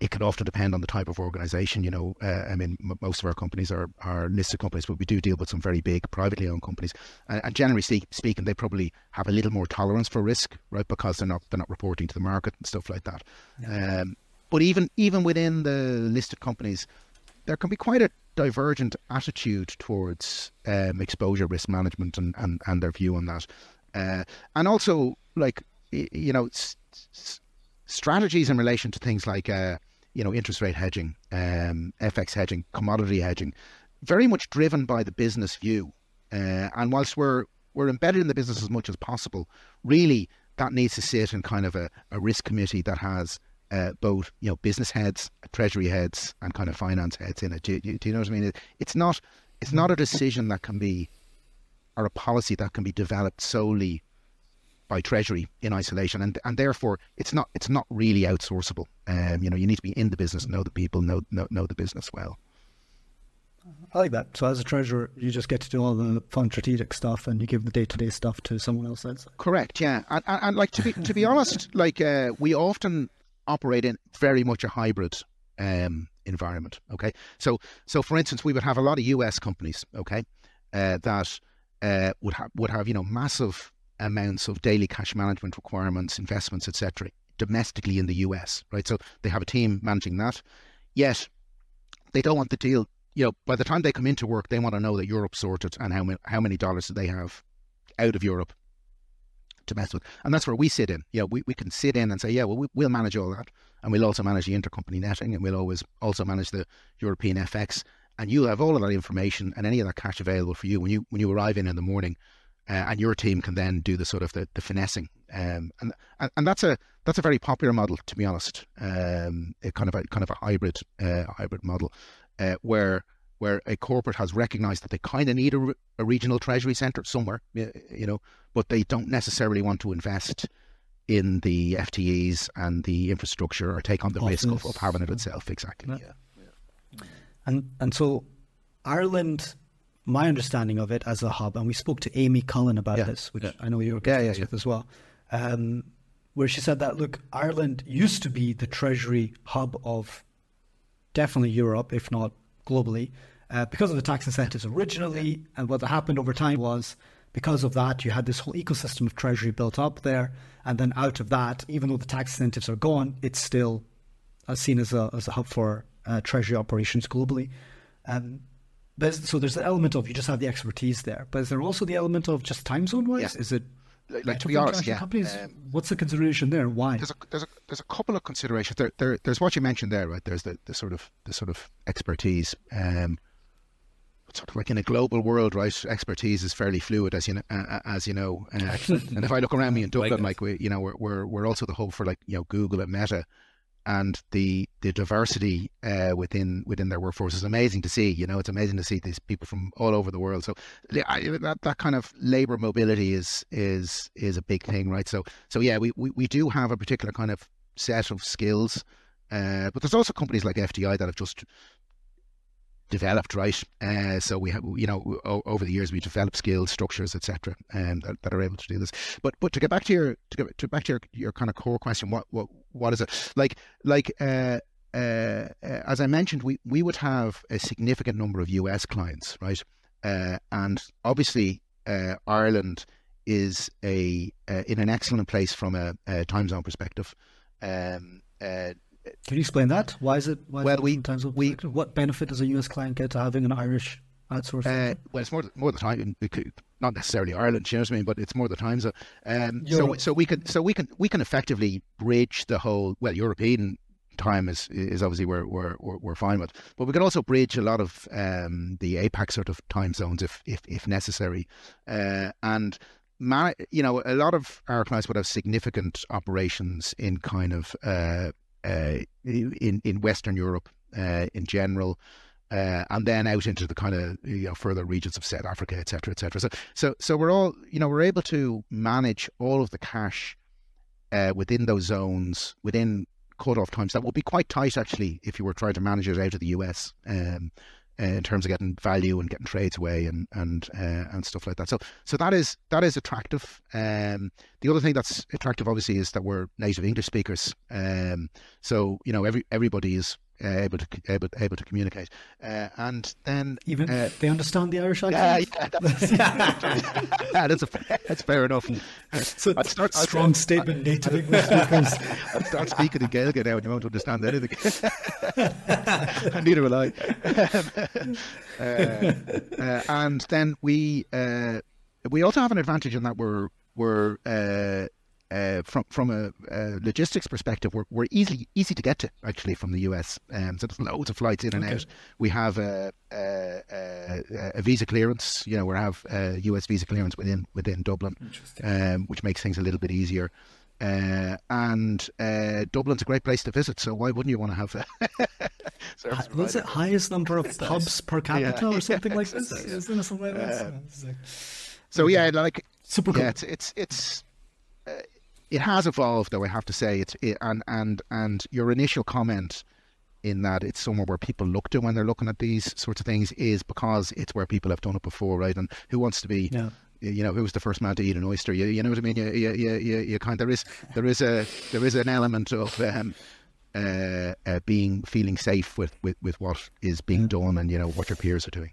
it can often depend on the type of organization. You know, uh, I mean, m- most of our companies are, are listed companies, but we do deal with some very big privately owned companies. And, and generally speaking, they probably have a little more tolerance for risk, right? Because they're not they're not reporting to the market and stuff like that. Um, but even even within the listed companies, there can be quite a divergent attitude towards um, exposure risk management and, and, and their view on that. Uh, and also, like, you know, strategies in relation to things like uh, you know, interest rate hedging, um, FX hedging, commodity hedging, very much driven by the business view. Uh, and whilst we're we're embedded in the business as much as possible, really that needs to sit in kind of a, a risk committee that has uh, both you know business heads, treasury heads, and kind of finance heads in it. Do, do, do you know what I mean? It, it's not it's not a decision that can be or a policy that can be developed solely by Treasury in isolation, and and therefore it's not it's not really outsourceable. Um, you know, you need to be in the business, know the people, know know, know the business well. I like that. So as a treasurer, you just get to do all the fun strategic stuff, and you give the day to day stuff to someone else. Else. Correct. Yeah, and, and, and, like to be to be honest, like uh, we often operate in very much a hybrid um, environment. Okay, so so for instance, we would have a lot of U.S. companies. Okay, uh, that uh, would have would have you know massive amounts of daily cash management requirements, investments, etc., domestically in the US, right? So they have a team managing that. Yet they don't want the deal. You know, by the time they come into work, they want to know that Europe's sorted and how many how many dollars do they have out of Europe to mess with. And that's where we sit in. You know, we, we can sit in and say, yeah, well, we, we'll manage all that. And we'll also manage the intercompany netting and we'll always also manage the European FX. And you'll have all of that information and any of that cash available for you when you when you arrive in in the morning uh, and your team can then do the sort of the, the finessing. Um, and, and and that's a that's a very popular model, to be honest. Um, a kind of a kind of a hybrid uh, hybrid model, uh, where where a corporate has recognised that they kind of need a, a, regional treasury centre somewhere, you know, but they don't necessarily want to invest in the FTEs and the infrastructure or take on the Office. risk of, of having it itself. Exactly. Yeah. yeah. And and so Ireland my understanding of it as a hub, and we spoke to Amy Cullen about yeah, this, which yeah. I know you were yeah, yeah, with as well, um, where she said that look, Ireland used to be the treasury hub of definitely Europe, if not globally, uh, because of the tax incentives originally, and what happened over time was because of that, you had this whole ecosystem of treasury built up there. And then out of that, even though the tax incentives are gone, it's still uh, seen as a, as a hub for uh, treasury operations globally. Um, there's, so there's the element of you just have the expertise there, but is there also the element of just time zone wise? Yeah. Is it Like, like, to be honest, yeah. companies? um, What's the consideration there? Why? there's a there's a there's a couple of considerations. There, there there's what you mentioned there, right? There's the, the sort of the sort of expertise. Um, sort of like in a global world, right? Expertise is fairly fluid, as you know. Uh, as you know, uh, [laughs] and if I look around me in Dublin, that. like we, you know, we're, we're we're also the hub for like you know Google and Meta, and the the diversity uh, within within their workforce is amazing to see. You know, it's amazing to see these people from all over the world. So I, that that kind of labor mobility is is is a big thing, right? So so yeah, we we, we do have a particular kind of set of skills, uh, but there's also companies like FTI that have just developed, right? Uh, so we have, you know, over the years we developed skills, structures, etc., um, that, that are able to do this. But but to get back to your to get to back to your, your kind of core question, what what what is it like? Like uh, uh, as I mentioned, we we would have a significant number of US clients, right? Uh, and obviously uh, Ireland is a uh, in an excellent place from a, a time zone perspective. Um, Can you explain that? Why is it? Why is Well, it we- times we- what benefit does a US client get to having an Irish outsourced? Uh, well, it's more more the time. we could- Not necessarily Ireland, you know what I mean, but it's more the time zone. Um, so so we can so we can we can effectively bridge the whole. Well, European time is is obviously we're we're we're, we're fine with, but we can also bridge a lot of um, the APAC sort of time zones if if if necessary, uh, and. Man, you know, a lot of our clients would have significant operations in kind of uh, in in Western Europe uh, in general, uh, and then out into the kind of you know further regions of South Africa, et cetera, et cetera. So, so, so we're all you know we're able to manage all of the cash uh, within those zones within cut-off times that would be quite tight actually if you were trying to manage it out of the US. Um, uh, in terms of getting value and getting trades away and and uh, and stuff like that. So so that is that is attractive. Um, the other thing that's attractive, obviously, is that we're native English speakers. Um, so you know every everybody is able to able able to communicate. Uh, and then Even uh, they understand the Irish accent. yeah, that's, yeah, that's, a, [laughs] that's fair enough. [laughs] So I'd start- I'd strong start- statement, native English [laughs] speakers. I'll start speaking in Gaelic now and you won't understand anything. and Neither will I. uh, uh, and then we uh, we also have an advantage in that we're we're uh, from from a, a logistics perspective, we're, we're easy easy to get to actually from the US. Um, so there's loads of flights in and Okay. out. We have a, a, a, a visa clearance. You know, we have a US visa clearance within within Dublin, um, which makes things a little bit easier. Uh, and uh, Dublin's a great place to visit, so why wouldn't you want to have a [laughs] service What's it? Highest number of [laughs] pubs per capita Yeah. or something like [laughs] this? Isn't it something like that? Uh, So yeah, like Super cool. yeah, it's it's it's uh, it has evolved, though I have to say. It's it, and and and your initial comment in that it's somewhere where people look to when they're looking at these sorts of things is because it's where people have done it before, right? And who wants to be Yeah. you know, who was the first man to eat an oyster? You, you know what I mean? You, you, you, you, you kind there is there is a there is an element of um, uh, uh, being feeling safe with, with, with what is being done and you know what your peers are doing.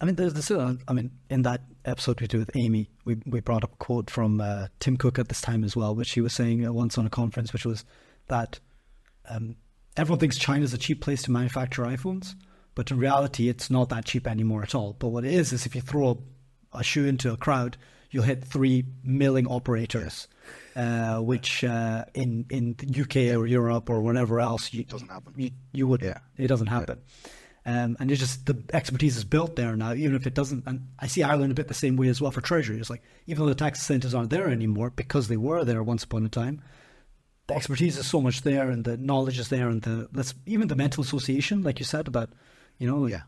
I mean, there's this. Uh, I mean, in that episode we did with Amy, we we brought up a quote from uh, Tim Cook at this time as well, which he was saying uh, once on a conference, which was that um, everyone thinks China's a cheap place to manufacture iPhones, but in reality, it's not that cheap anymore at all. But what it is is if you throw a, a shoe into a crowd, you'll hit three milling operators. Uh, which uh, in in the UK or Europe or wherever else you, Doesn't happen. You, you would Yeah. it doesn't happen. Um, and it's just the expertise is built there now, even if it doesn't. And I see Ireland a bit the same way as well for Treasury. It's like even though the tax incentives aren't there anymore because they were there once upon a time, the expertise is so much there, and the knowledge is there, and the let's even the mental association, like you said about, you know, Yeah.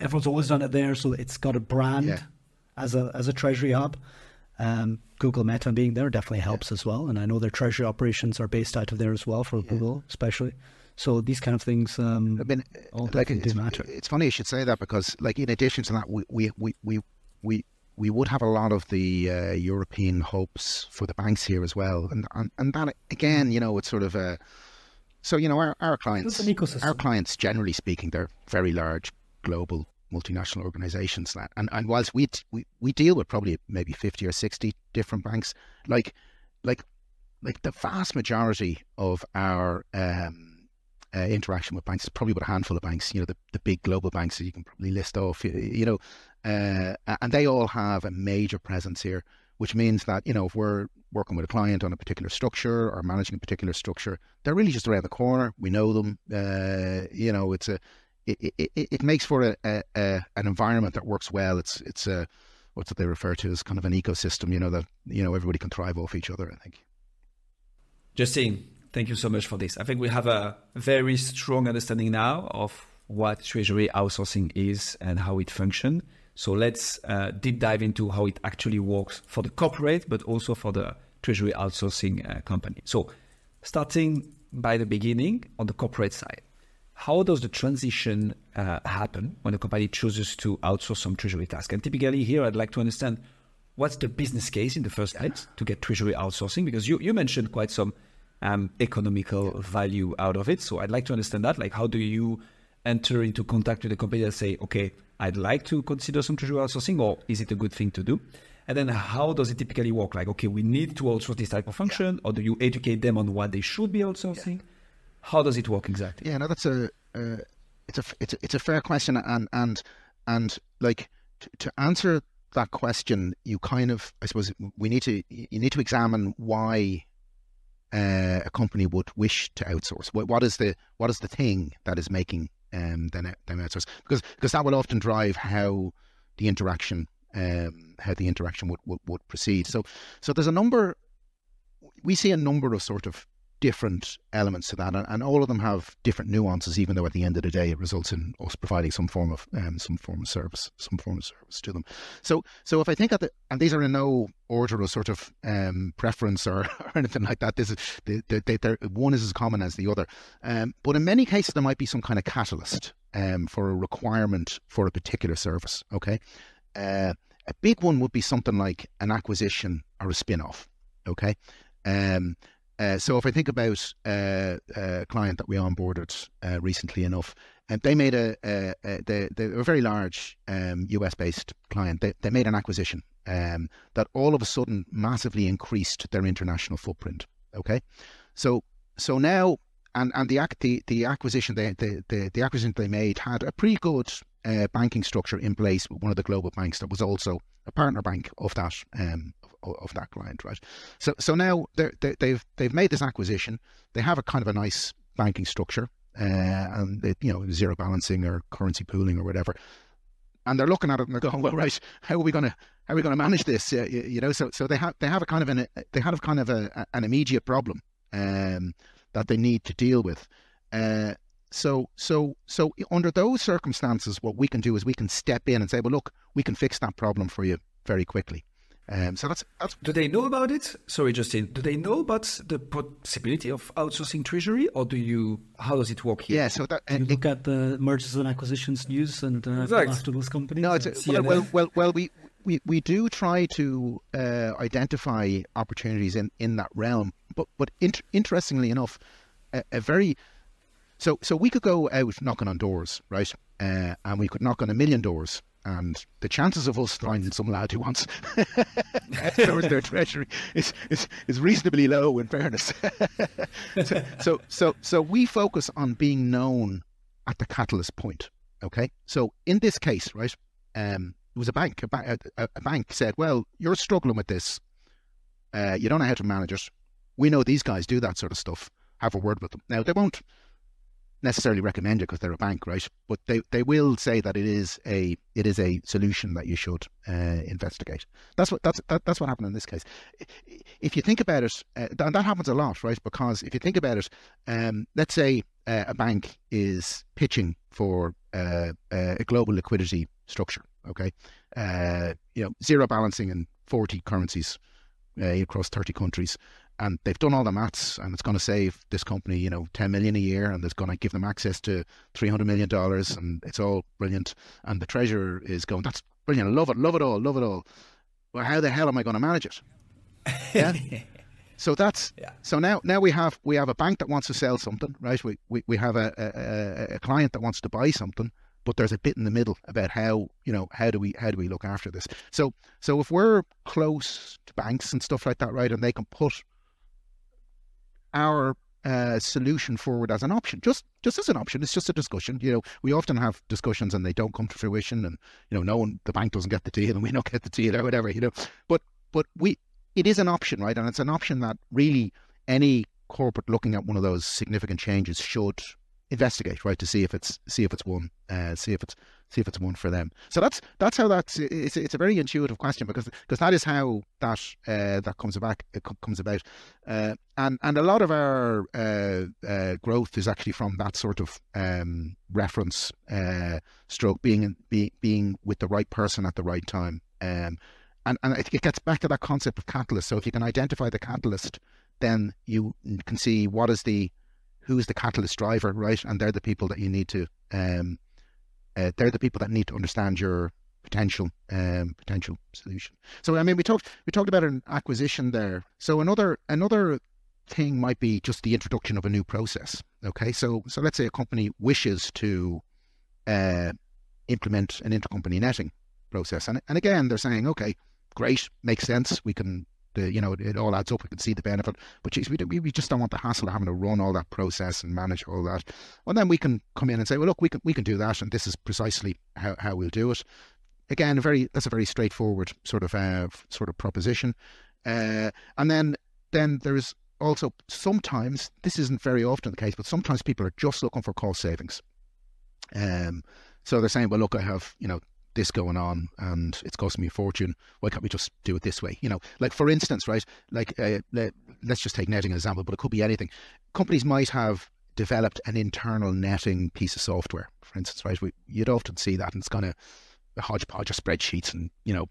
everyone's always done it there, so it's got a brand Yeah. as a as a treasury hub. Um, Google Meta being there definitely helps as well, and I know their treasury operations are based out of there as well for Google, especially. So these kind of things, um, I mean, all like it's, do matter. it's funny you should say that because, like, in addition to that, we we we we we, we would have a lot of the uh, European hopes for the banks here as well, and and, and that again, you know, it's sort of a so you know our, our clients, our clients, generally speaking, they're very large global multinational organizations. And and whilst we we we deal with probably maybe fifty or sixty different banks, like like like the vast majority of our um, uh, interaction with banks is probably with a handful of banks. You know, the, the big global banks that you can probably list off. You, you know, uh, and they all have a major presence here, which means that you know if we're working with a client on a particular structure or managing a particular structure, they're really just around the corner. We know them. Uh, you know, it's a it, it, it makes for a, a, a, an environment that works well. It's it's a what's what they refer to as kind of an ecosystem. You know that you know everybody can thrive off each other. I think. Justin, thank you so much for this. I think we have a very strong understanding now of what treasury outsourcing is and how it functions. So let's uh, deep dive into how it actually works for the corporate, but also for the treasury outsourcing uh, company. So, starting by the beginning on the corporate side, how does the transition uh, happen when a company chooses to outsource some treasury task? And typically, here I'd like to understand what's the business case in the first place to get treasury outsourcing because you, you mentioned quite some um, economical value out of it. So I'd like to understand that. Like, how do you enter into contact with a company and say, okay, I'd like to consider some treasury outsourcing, or is it a good thing to do? And then how does it typically work? Like, okay, we need to outsource this type of function, or do you educate them on what they should be outsourcing? Yeah. How does it work exactly? Yeah, no, that's a uh, it's a it's a, it's a fair question, and and and like to, to answer that question, you kind of I suppose we need to you need to examine why uh, a company would wish to outsource. What, what is the what is the thing that is making um, them, them outsource? Because because that will often drive how the interaction um, how the interaction would, would, would proceed. So so there's a number we see a number of sort of different elements to that, and, and, all of them have different nuances. Even though at the end of the day, it results in us providing some form of um, some form of service, some form of service to them. So, so if I think at the and these are in no order or sort of um, preference or, [laughs] or, anything like that. This is they, they, they, one is as common as the other, um, but in many cases there might be some kind of catalyst um, for a requirement for a particular service. Okay, uh, a big one would be something like an acquisition or a spin-off. Okay. Um, uh, so if I think about uh, a client that we onboarded uh, recently enough, and they made a, a, a they, they were a very large um, US based client. They, they made an acquisition um, that all of a sudden massively increased their international footprint. Okay, so so now and and the the, the acquisition they the, the, the acquisition they made had a pretty good uh, banking structure in place with one of the global banks that was also a partner bank of that um, of that client, right? So so now they they've they've made this acquisition. They have a kind of a nice banking structure, uh, and they, you know zero balancing or currency pooling or whatever. And they're looking at it and they're going, well, right, how are we going to how are we going to manage this? Uh, you, you, know, so so they have they have a kind of an they have kind of a, an immediate problem um, that they need to deal with. Uh, so so so under those circumstances, what we can do is we can step in and say, well, look, we can fix that problem for you very quickly. Um, so that's that's. Do they know about it? Sorry, Justin. Do they know about the possibility of outsourcing treasury, or do you? How does it work here? Yeah. So that you look at the mergers and acquisitions news and uh, right. after those companies. No, it's a, well, well, well, well, we. We, we do try to uh, identify opportunities in, in that realm, but but int- interestingly enough, a, a very so so we could go out knocking on doors, right? Uh, and we could knock on a million doors and the chances of us finding some lad who wants [laughs] outsource their treasury is, is, is reasonably low in fairness. [laughs] so, so, so, so we focus on being known at the catalyst point. Okay. So in this case, right, um, it was a bank, a, ba- a, a bank said, well, you're struggling with this. Uh, you don't know how to manage it. We know these guys do that sort of stuff. Have a word with them. Now, they won't necessarily recommend it because they're a bank, right? But they, they will say that it is a it is a solution that you should uh, investigate. That's what that's that, that's what happened in this case. If you think about it, uh, and that happens a lot, right? Because if you think about it, um, let's say uh, a bank is pitching for uh, a global liquidity structure, okay? Uh, you know, zero balancing in forty currencies uh, across thirty countries and they've done all the maths and it's going to save this company you know 10 million a year and it's going to give them access to 300 million dollars and it's all brilliant. And the treasurer is going that's brilliant. I love it love it all love it all. Well how the hell am I going to manage it? [laughs] Yeah? So that's yeah. so now now we have we have a bank that wants to sell something right? We we, we have a, a, a client that wants to buy something but there's a bit in the middle about how you know how do we how do we look after this. So so if we're close to banks and stuff like that, right, and they can put our uh, solution forward as an option, just just as an option. It's just a discussion. You know, we often have discussions and they don't come to fruition, and you know, no one, the bank doesn't get the deal, and we [laughs] don't get the deal or whatever. You know, but but we, it is an option, right? And it's an option that really any corporate looking at one of those significant changes should investigate, right, to see if it's see if it's one, uh, see if it's see if it's one for them. So that's that's how that's it's it's a very intuitive question because because that is how that uh, that comes about it comes about, uh, and and a lot of our uh, uh, growth is actually from that sort of um, reference uh, stroke being be, being with the right person at the right time. Um, and, and it gets back to that concept of catalyst. So if you can identify the catalyst, then you can see what is the who's the catalyst driver, right? And they're the people that you need to um, uh, they're the people that need to understand your potential um, potential solution. So I mean, we talked we talked about an acquisition there. So another another thing might be just the introduction of a new process. Okay, so so let's say a company wishes to uh, implement an intercompany netting process, and and again they're saying, okay, great, makes sense. We can the you know it, it, all adds up. We can see the benefit, but geez, we, we we just don't want the hassle of having to run all that process and manage all that. And then we can come in and say, well, look, we can we can do that, and this is precisely how, how we'll do it. Again, very that's a very straightforward sort of uh, sort of proposition, uh, and then then there's also sometimes this isn't very often the case, but sometimes people are just looking for cost savings. Um, so they're saying, well, look, I have you know this going on and it's costing me a fortune. Why can't we just do it this way? You know, like for instance, right? Like uh, let, us just take netting as an example, but it could be anything. Companies might have developed an internal netting piece of software, for instance, right? We, you'd often see that and it's kind of a hodgepodge of spreadsheets and, you know,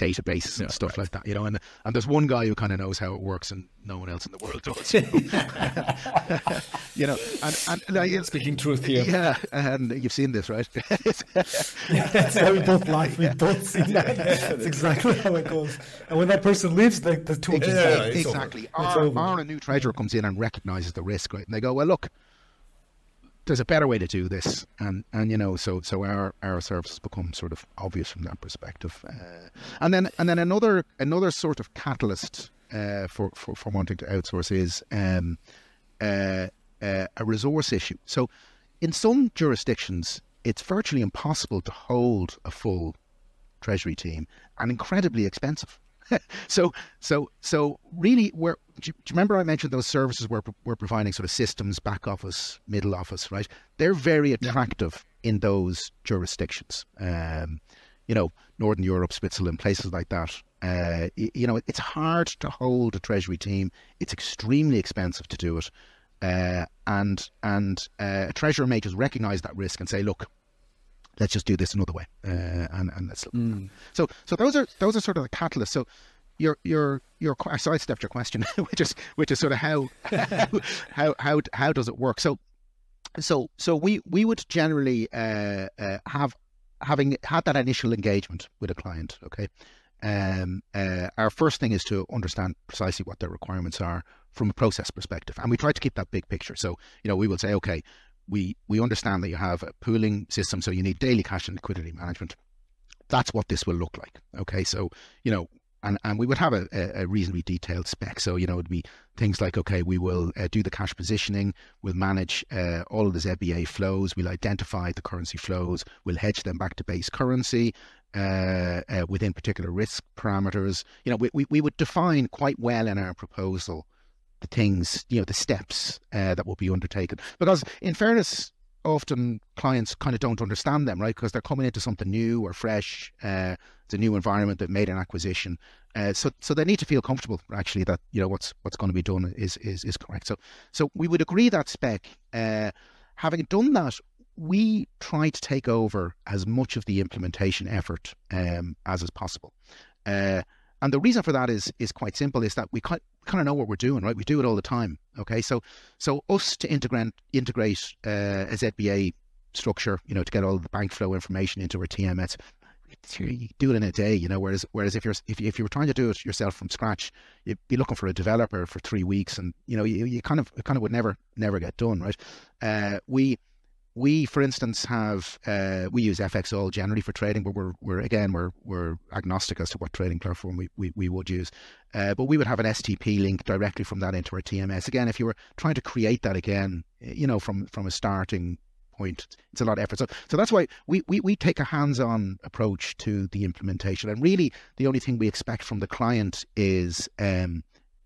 databases and yeah, stuff right. like that, you know. And and there's one guy who kind of knows how it works, and no one else in the world does. [laughs] [laughs] You know, and, and like, speaking truth here. Yeah, and you've seen this, right? yeah, that's how we both laugh. We both see that. That's exactly how it goes. And when that person leaves, the, the two yeah, exactly. Our, our new treasurer comes in and recognizes the risk, right? And they go, well, look there's a better way to do this, and and you know, so so our our services become sort of obvious from that perspective, uh, and then and then another another sort of catalyst uh, for, for for wanting to outsource is um, uh, uh a resource issue. So, in some jurisdictions, it's virtually impossible to hold a full treasury team, and incredibly expensive. [laughs] so so so really we're do you, you, remember I mentioned those services where we're providing sort of systems, back office, middle office, right? They're very attractive yeah. in those jurisdictions. Um, you know, Northern Europe, Switzerland, places like that. Uh, you know, it's hard to hold a treasury team. It's extremely expensive to do it, uh, and and uh, a treasurer may just recognise that risk and say, look, let's just do this another way, uh, and and let's. Mm. So so those are those are sort of the catalysts. So your your your I sidestepped your question, [laughs] which is which is sort of how [laughs] how how how does it work? So so so we we would generally uh, uh, have having had that initial engagement with a client. Okay, um, uh, our first thing is to understand precisely what their requirements are from a process perspective, and we try to keep that big picture. So you know we will say, okay, we we understand that you have a pooling system, so you need daily cash and liquidity management. That's what this will look like. Okay, so you know and, and we would have a, a, reasonably detailed spec. So, you know, it'd be things like, okay, we will uh, do the cash positioning, we'll manage uh, all of the ZBA flows, we'll identify the currency flows, we'll hedge them back to base currency uh, uh within particular risk parameters. You know, we, we, we, would define quite well in our proposal the things, you know, the steps uh, that will be undertaken. Because in fairness, often clients kind of don't understand them, right? Because they're coming into something new or fresh. Uh, it's a new environment. They've made an acquisition, uh, so so they need to feel comfortable actually that you know what's what's going to be done is is is correct. So so we would agree that spec. Uh, having done that, we try to take over as much of the implementation effort um, as is possible. Uh, and the reason for that is is quite simple: is that we kind of know what we're doing, right? We do it all the time. Okay, so so us to integrate integrate uh, a ZBA structure, you know, to get all the bank flow information into our TMS, you do it in a day, you know. Whereas whereas if you're if you, if you were trying to do it yourself from scratch, you'd be looking for a developer for three weeks, and you know you, you kind of kind of would never never get done, right? Uh, we we, for instance, have uh, we use FXall generally for trading, but we're we're again we're we're agnostic as to what trading platform we, we, we would use. Uh, but we would have an STP link directly from that into our TMS. Again, if you were trying to create that again, you know, from from a starting point, it's a lot of effort. So so that's why we we, we take a hands-on approach to the implementation, and really the only thing we expect from the client is um,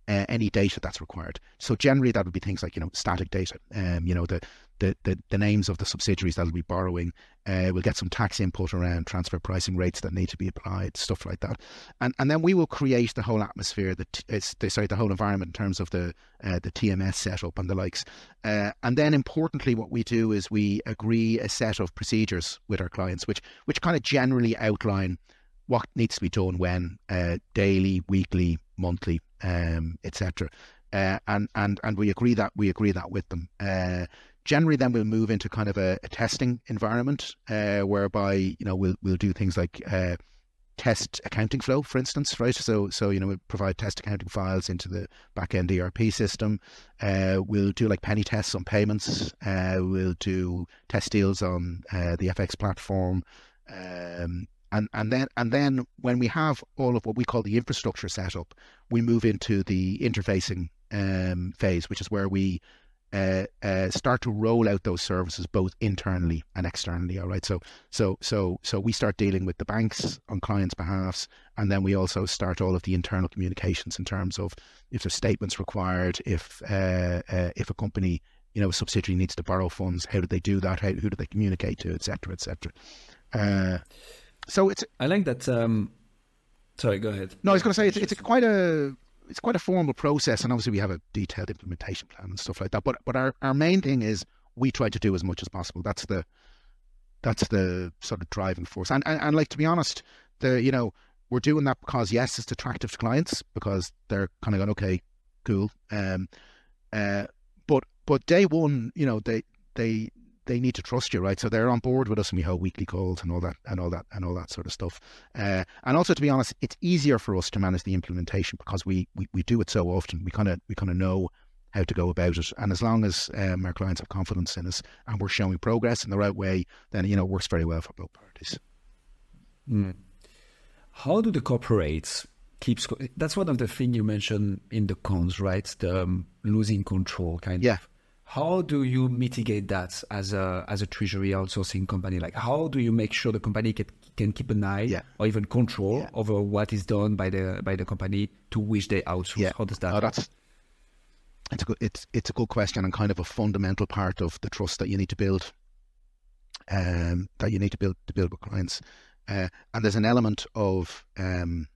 uh, any data that's required. So generally, that would be things like you know static data, um, you know the the, the, the names of the subsidiaries that'll be borrowing. Uh, we'll get some tax input around transfer pricing rates that need to be applied, stuff like that, and and then we will create the whole atmosphere, that is sorry, the whole environment in terms of the uh, the TMS setup and the likes. Uh, and then importantly, what we do is we agree a set of procedures with our clients, which which kind of generally outline what needs to be done when, uh, daily, weekly, monthly, um, etc. Uh, and and and we agree that we agree that with them. Uh, generally, then we'll move into kind of a, a testing environment uh, whereby you know we'll we'll do things like uh, test accounting flow, for instance, right? So so you know we provide test accounting files into the back end ERP system. Uh, we'll do like penny tests on payments. Uh, we'll do test deals on the FX platform. Um, and and then and then when we have all of what we call the infrastructure set up, we move into the interfacing um, phase, which is where we uh, uh, start to roll out those services both internally and externally. All right, so so so so we start dealing with the banks on clients' behalfs, and then we also start all of the internal communications in terms of if there's statements required, if uh, uh if a company you know a subsidiary needs to borrow funds, how do they do that? How who do they communicate to, etc. etc. Uh, so it's. I like that. Um, sorry, go ahead. No, I was going to say it's, it's quite a it's quite a formal process, and obviously we have a detailed implementation plan and stuff like that. But but our, our main thing is we try to do as much as possible. That's the that's the sort of driving force. And and, and like to be honest, the you know we're doing that because yes, it's attractive to clients because they're kind of going okay, cool. Um, uh, but but day one, you know they they they need to trust you, right? So they're on board with us and we hold weekly calls and all that and all that and all that sort of stuff. Uh, and also, to be honest, it's easier for us to manage the implementation because we we, we do it so often. We kind of we kind of know how to go about it. And as long as um, our clients have confidence in us and we're showing progress in the right way, then you know it works very well for both parties. Mm. How do the corporates keep? That's one of the things you mentioned in the cons, right? The um, losing control kind yeah. of how do you mitigate that as a as a treasury outsourcing company? Like, how do you make sure the company can, can keep an eye yeah. or even control yeah. over what is done by the by the company to which they outsource? Yeah. How does that? Oh, that's it's a good it's it's a good question and kind of a fundamental part of the trust that you need to build. Um, that you need to build to build with clients, uh, and there's an element of um,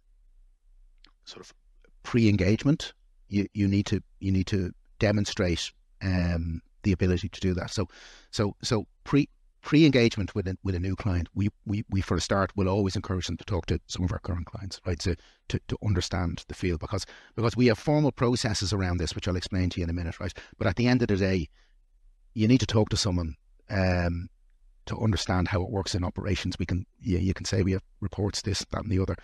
sort of pre-engagement. You you need to you need to demonstrate um, the ability to do that. So, so, so pre pre engagement with a, with a new client, we, we we for a start will always encourage them to talk to some of our current clients, right? To to, to understand the field because because we have formal processes around this, which I'll explain to you in a minute, right? But at the end of the day, you need to talk to someone. Um, to understand how it works in operations, we can yeah, you can say we have reports this, that, and the other,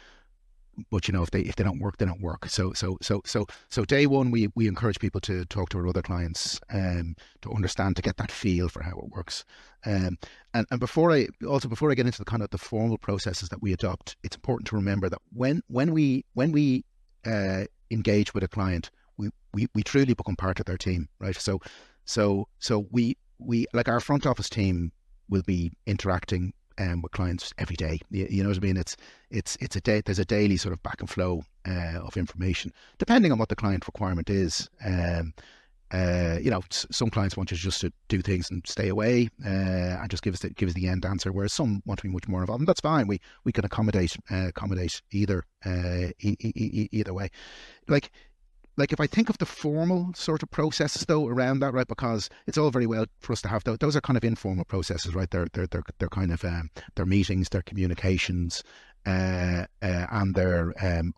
but you know if they if they don't work they don't work. So so so so so day one we we encourage people to talk to our other clients um to understand to get that feel for how it works. Um and and before i also before i get into the kind of the formal processes that we adopt it's important to remember that when when we when we uh engage with a client we we, we truly become part of their team right? So so so we we like our front office team will be interacting um, with clients every day. You, you, know what I mean? It's it's it's a day. There's a daily sort of back and flow uh, of information, depending on what the client requirement is. Um, uh, you know, some clients want you just to do things and stay away uh, and just give us the, give us the end answer, whereas some want to be much more involved. And that's fine. We we can accommodate uh, accommodate either uh, e- e- either way. Like like if I think of the formal sort of processes though around that, right? Because it's all very well for us to have those. Those are kind of informal processes, right? They're they're they're, they're kind of um, their meetings, their communications. Uh, uh, and they're um,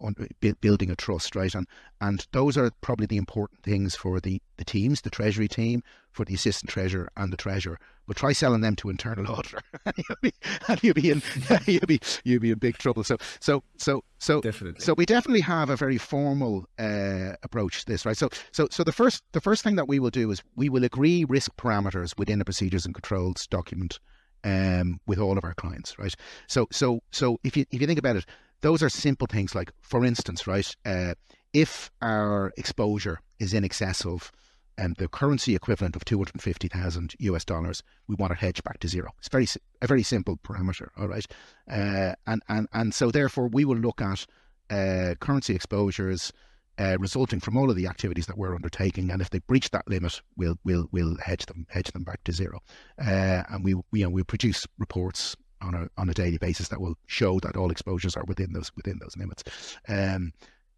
building a trust, right? And and those are probably the important things for the, the teams, the treasury team, for the assistant treasurer and the treasurer. But try selling them to internal [laughs] auditor, and you'll be and you'll be in [laughs] you'll be you'll be in big trouble. So so so so definitely. So we definitely have a very formal uh, approach to this, right? So so so the first the first thing that we will do is we will agree risk parameters within the procedures and controls document um, with all of our clients, right? So, so, so if you if you think about it, those are simple things like, for instance, right, uh, if our exposure is in excess of um, the currency equivalent of 250,000 US dollars, we want to hedge back to zero. It's very a very simple parameter, all right? Uh, and, and, and so therefore we will look at uh, currency exposures uh, resulting from all of the activities that we're undertaking. And if they breach that limit, we'll we'll we'll hedge them hedge them back to zero. Uh, and we, we you know we produce reports on a on a daily basis that will show that all exposures are within those within those limits. Um,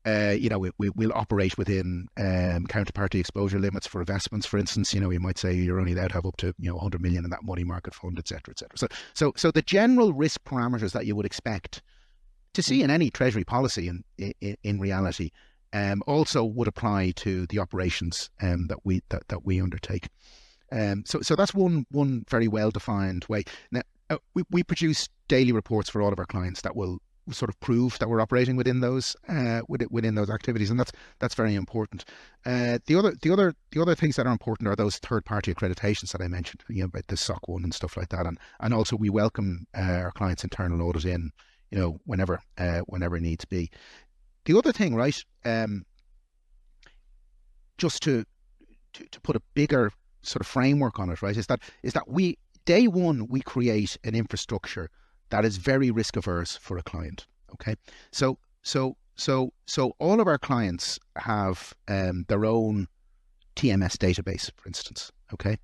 uh, you know, we, we, will operate within um, counterparty exposure limits for investments. For instance, you know, you might say you're only allowed to have up to you know 100 million in that money market fund, etc., etc. So, so, so the general risk parameters that you would expect to see in any treasury policy, in in, in reality, um, also would apply to the operations um, that we that, that we undertake. Um, so so that's one one very well defined way. Now uh, we we produce daily reports for all of our clients that will sort of prove that we're operating within those uh, within those activities, and that's that's very important. Uh, the other the other the other things that are important are those third party accreditations that I mentioned, you know, about the SOC one and stuff like that, and and also we welcome uh, our clients' internal audit in, you know, whenever uh, whenever needs be. The other thing, right, um, just to, to to put a bigger sort of framework on it, right, is that is that we day one we create an infrastructure that is very risk averse for a client. Okay, so so so so all of our clients have um, their own TMS database, for instance. Okay,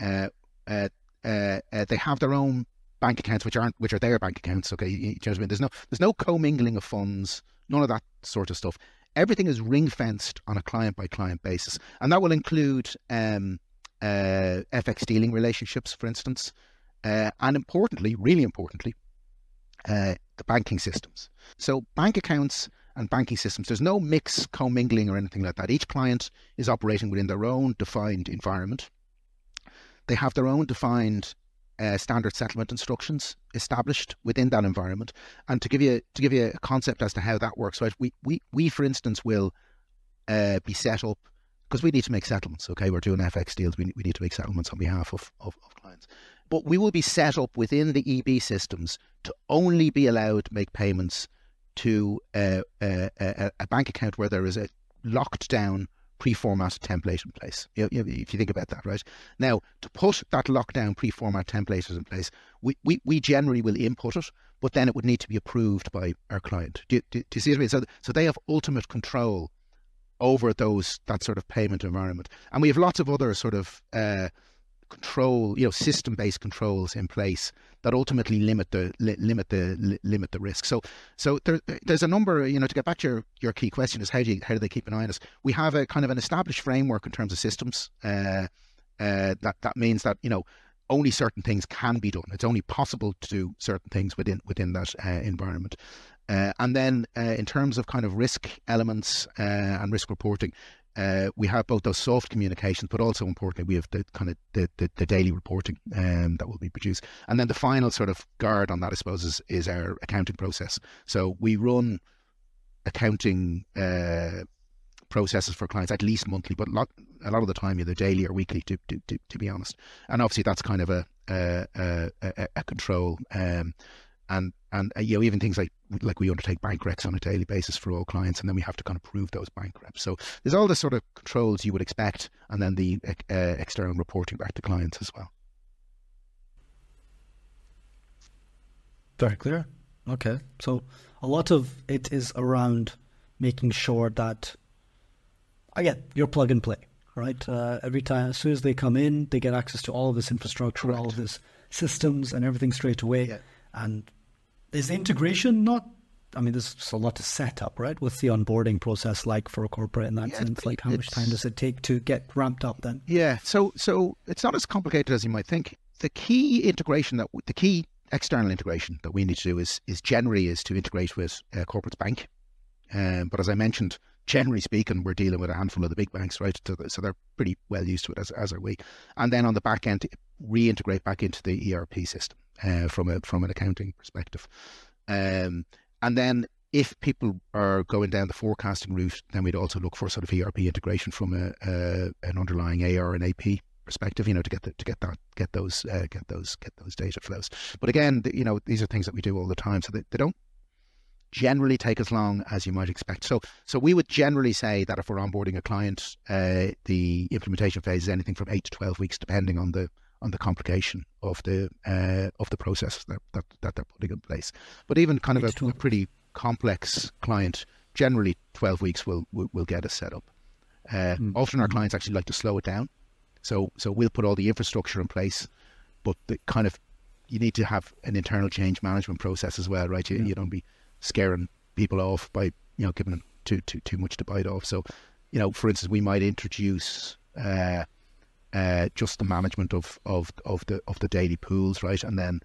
uh, uh, uh, uh, they have their own bank accounts, which aren't which are their bank accounts. Okay, you, you know I mean? There's no there's no commingling of funds none of that sort of stuff. Everything is ring fenced on a client by client basis, and that will include um, uh, FX dealing relationships, for instance, uh, and importantly, really importantly, uh, the banking systems. So bank accounts and banking systems, there's no mix, commingling, or anything like that. Each client is operating within their own defined environment. They have their own defined uh, standard settlement instructions established within that environment. And to give you to give you a concept as to how that works, right? We we we for instance will uh, be set up because we need to make settlements. Okay, we're doing FX deals. We we need to make settlements on behalf of, of, of clients. But we will be set up within the EB systems to only be allowed to make payments to uh, uh, a, a bank account where there is a locked down pre-format template in place. You know, if you think about that, right? Now, to put that lockdown pre-format template in place, we, we, we generally will input it, but then it would need to be approved by our client. Do, do, do you see what I mean? So, so they have ultimate control over those that sort of payment environment, and we have lots of other sort of uh, control, you know, system-based controls in place that ultimately limit the li- limit the li- limit the risk. So, so there, there's a number, you know, to get back to your, your key question is how do you, how do they keep an eye on us? We have a kind of an established framework in terms of systems. Uh, uh, that that means that you know only certain things can be done. It's only possible to do certain things within within that uh, environment. Uh, and then, uh, in terms of kind of risk elements uh, and risk reporting, uh, we have both those soft communications, but also importantly, we have the kind of the, the, the daily reporting um, that will be produced. And then the final sort of guard on that, I suppose, is, is our accounting process. So we run accounting uh, processes for clients at least monthly, but a lot, a lot of the time either daily or weekly, to, to, to, to be honest. And obviously, that's kind of a, a, a, a control. Um, and and uh, you know even things like like we undertake bank recs on a daily basis for all clients, and then we have to kind of prove those bank recs. So there's all the sort of controls you would expect, and then the uh, external reporting back to clients as well. Very clear. Okay, so a lot of it is around making sure that again you're plug and play, right? Uh, every time, as soon as they come in, they get access to all of this infrastructure, Correct. all of this systems, and everything straight away. Yeah. And is the integration not? I mean, there's a lot to set up, right? What's the onboarding process like for a corporate in that yeah, sense? Like, how much time does it take to get ramped up then? Yeah, so so it's not as complicated as you might think. The key integration that the key external integration that we need to do is is generally is to integrate with a corporate bank. Um, but as I mentioned, generally speaking, we're dealing with a handful of the big banks, right? So, so they're pretty well used to it, as, as are we. And then on the back end, reintegrate back into the ERP system uh, from a from an accounting perspective. Um, and then if people are going down the forecasting route, then we'd also look for sort of ERP integration from a, a an underlying AR and AP perspective, you know, to get the, to get that get those uh, get those get those data flows. But again, the, you know, these are things that we do all the time, so they, they don't generally take as long as you might expect. So, so we would generally say that if we're onboarding a client, uh, the implementation phase is anything from eight to twelve weeks, depending on the on the complication of the uh, of the process that, that, that they're putting in place. But even kind of a, a, pretty complex client, generally twelve weeks will will, will get us set up. Uh, mm. Often our clients actually like to slow it down, so so we'll put all the infrastructure in place, but the kind of you need to have an internal change management process as well, right? You, yeah. you don't be scaring people off by you know giving them too too too much to bite off. So, you know, for instance, we might introduce uh, uh, just the management of of of the of the daily pools, right, and then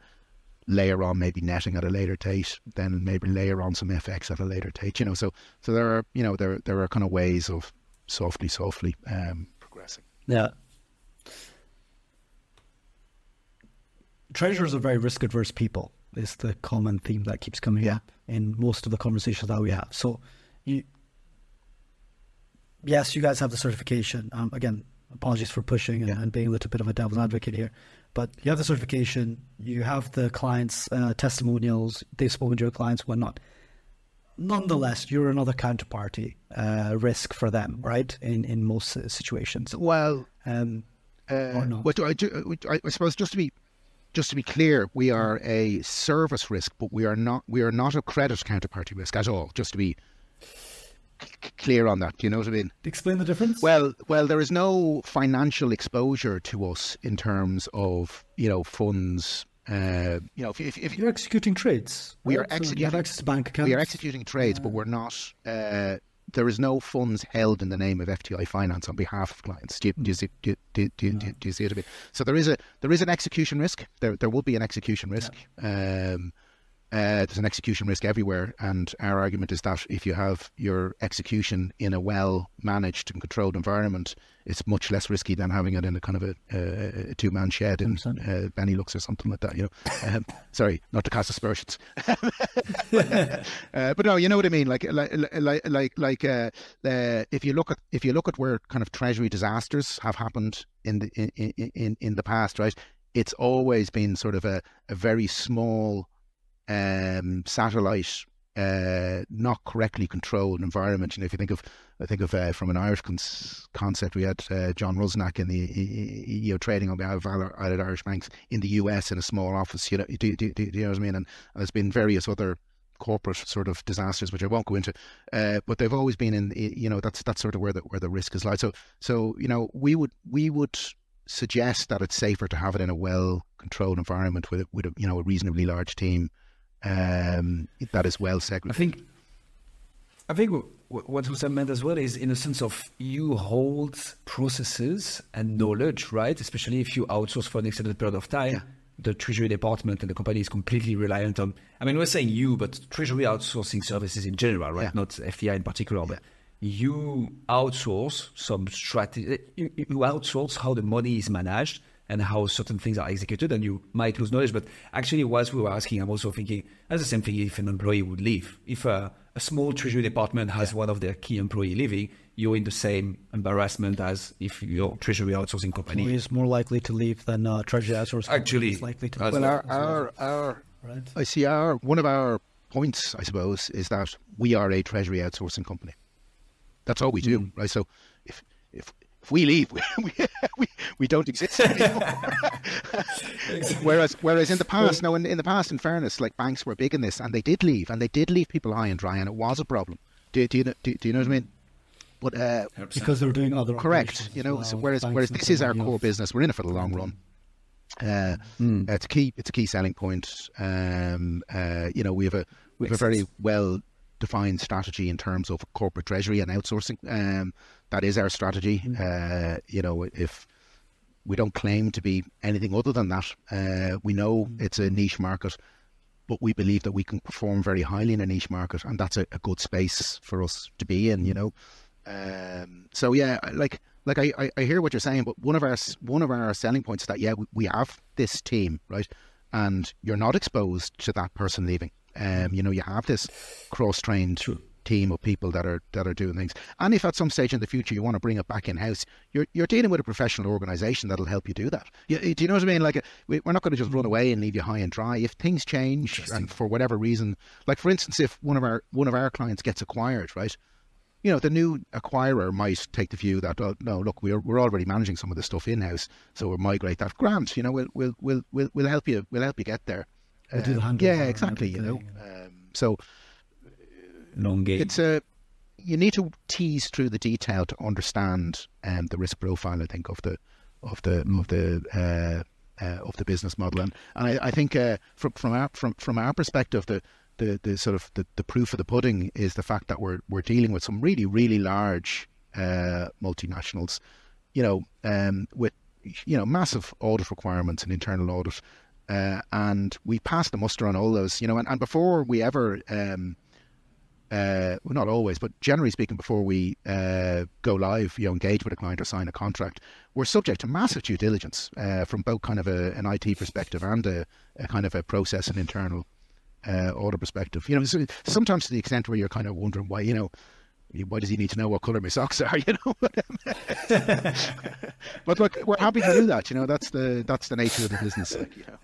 layer on maybe netting at a later date, then maybe layer on some FX at a later date. You know, so so there are you know there there are kind of ways of softly softly um, progressing. Yeah. Treasurers are very risk adverse people is the common theme that keeps coming yeah. up in most of the conversations that we have. So, you, yes, you guys have the certification. Um, again, apologies for pushing and, yeah. and, being a little bit of a devil's advocate here, but you have the certification. You have the clients' uh, testimonials. They've spoken to your clients, whatnot. Nonetheless, you're another counterparty uh, risk for them, right? In in most situations. Well, um, uh, I, do, I, I suppose just to be just to be clear, we are a service risk, but we are not we are not a credit counterparty risk at all. Just to be clear on that, do you know what I mean? Explain the difference. Well, well, there is no financial exposure to us in terms of you know funds. Uh, you know, if, if, if you're executing trades, we right? are executing. So access to bank accounts. We are executing trades, but we're not. Uh, there is no funds held in the name of FTI Finance on behalf of clients. Do you, do you, see, do, do, do, do, do you see it a bit? So there is a there is an execution risk. There there will be an execution risk. Yeah. Um, uh, there's an execution risk everywhere, and our argument is that if you have your execution in a well managed and controlled environment, it's much less risky than having it in a kind of a, a, a two man shed in uh, Benelux or something like that. You know, um, [laughs] sorry, not to cast aspersions, [laughs] uh, but no, you know what I mean. Like like like like like uh, if you look at if you look at where kind of treasury disasters have happened in the in in, in the past, right? It's always been sort of a, a very small um, satellite uh, not correctly controlled environment. You know, if you think of, I think of uh, from an Irish concept, we had uh, John Rusnak in the you know trading on behalf of Irish banks in the US in a small office. You know, do, do, do, do you know what I mean? And, and, there's been various other corporate sort of disasters, which I won't go into, uh, but they've always been in. You know, that's that's sort of where the where the risk is lies. So so you know, we would we would suggest that it's safer to have it in a well controlled environment with with a, you know a reasonably large team um, that is well segregated. I think, I think what Hussam meant as well is in a sense of you hold processes and knowledge, right? Especially if you outsource for an extended period of time. Yeah. The treasury department and the company is completely reliant on. I mean, we're saying you, but treasury outsourcing services in general, right? Yeah. Not FTI in particular, but you outsource some strategy. You, you outsource how the money is managed and how certain things are executed, and you might lose knowledge. But actually, whilst we were asking, I'm also thinking that's the same thing if an employee would leave. If a, a small treasury department has yeah. one of their key employee leaving, you're in the same embarrassment as if your treasury outsourcing company is more likely to leave than uh, treasury outsourcing. Actually, is likely to. Well, well, our, our, our right. I see our one of our points, I suppose, is that we are a treasury outsourcing company. That's all we do, mm. right? So if if if we leave, [laughs] we, we, we don't exist [laughs] anymore. whereas, whereas in the past, no, in, in the past, in fairness, like banks were big in this, and they did leave, and they did leave people high and dry, and it was a problem. Do, do you do, do you know what I mean? But uh, because they're doing other correct, you know. Well, so whereas whereas this is our core business, we're in it for the long run. Uh, mm. It's a key. It's a key selling point. Um, uh, you know, we have a we have a very well defined strategy in terms of corporate treasury and outsourcing. Um, that is our strategy. Mm-hmm. Uh, you know, if we don't claim to be anything other than that. Uh, we know Mm. it's a niche market, but we believe that we can perform very highly in a niche market, and that's a, a good space for us to be in. You know, um, so yeah, like like I, I, I hear what you're saying, but one of our one of our selling points is that yeah, we, we have this team, right, and you're not exposed to that person leaving. Um, you know, you have this cross trained team of people that are that are doing things. And if at some stage in the future you want to bring it back in house, you're you're dealing with a professional organisation that'll help you do that. You, do you know what I mean? Like uh, we, we're not going to just run away and leave you high and dry. If things change and for whatever reason, like for instance, if one of our one of our clients gets acquired, right? You know, the new acquirer might take the view that oh, no, look, we're we're already managing some of the stuff in house, so we'll migrate that. Grant, you know, we'll we'll we'll we'll, we'll help you. We'll help you get there. We'll Um, yeah, exactly. You know, um, so Long game. it's a you need to tease through the detail to understand um, the risk profile. I think of the of the of the uh, uh, of the business model, and and I, I think uh, from from our from from our perspective, the the, the sort of the, the proof of the pudding is the fact that we're we're dealing with some really really large uh, multinationals, you know, um, with you know massive audit requirements and internal audit, uh, and we pass the muster on all those, you know, and, and before we ever um, uh, well, not always, but generally speaking, before we uh, go live, you know, engage with a client or sign a contract, we're subject to massive due diligence uh, from both kind of a, an IT perspective and a, a kind of a process and internal uh, audit perspective. You know, so sometimes to the extent where you're kind of wondering why, you know, why does he need to know what color my socks are? [laughs] You know, [laughs] but look, we're happy to do that. You know, that's the that's the nature of the business. Like, you know.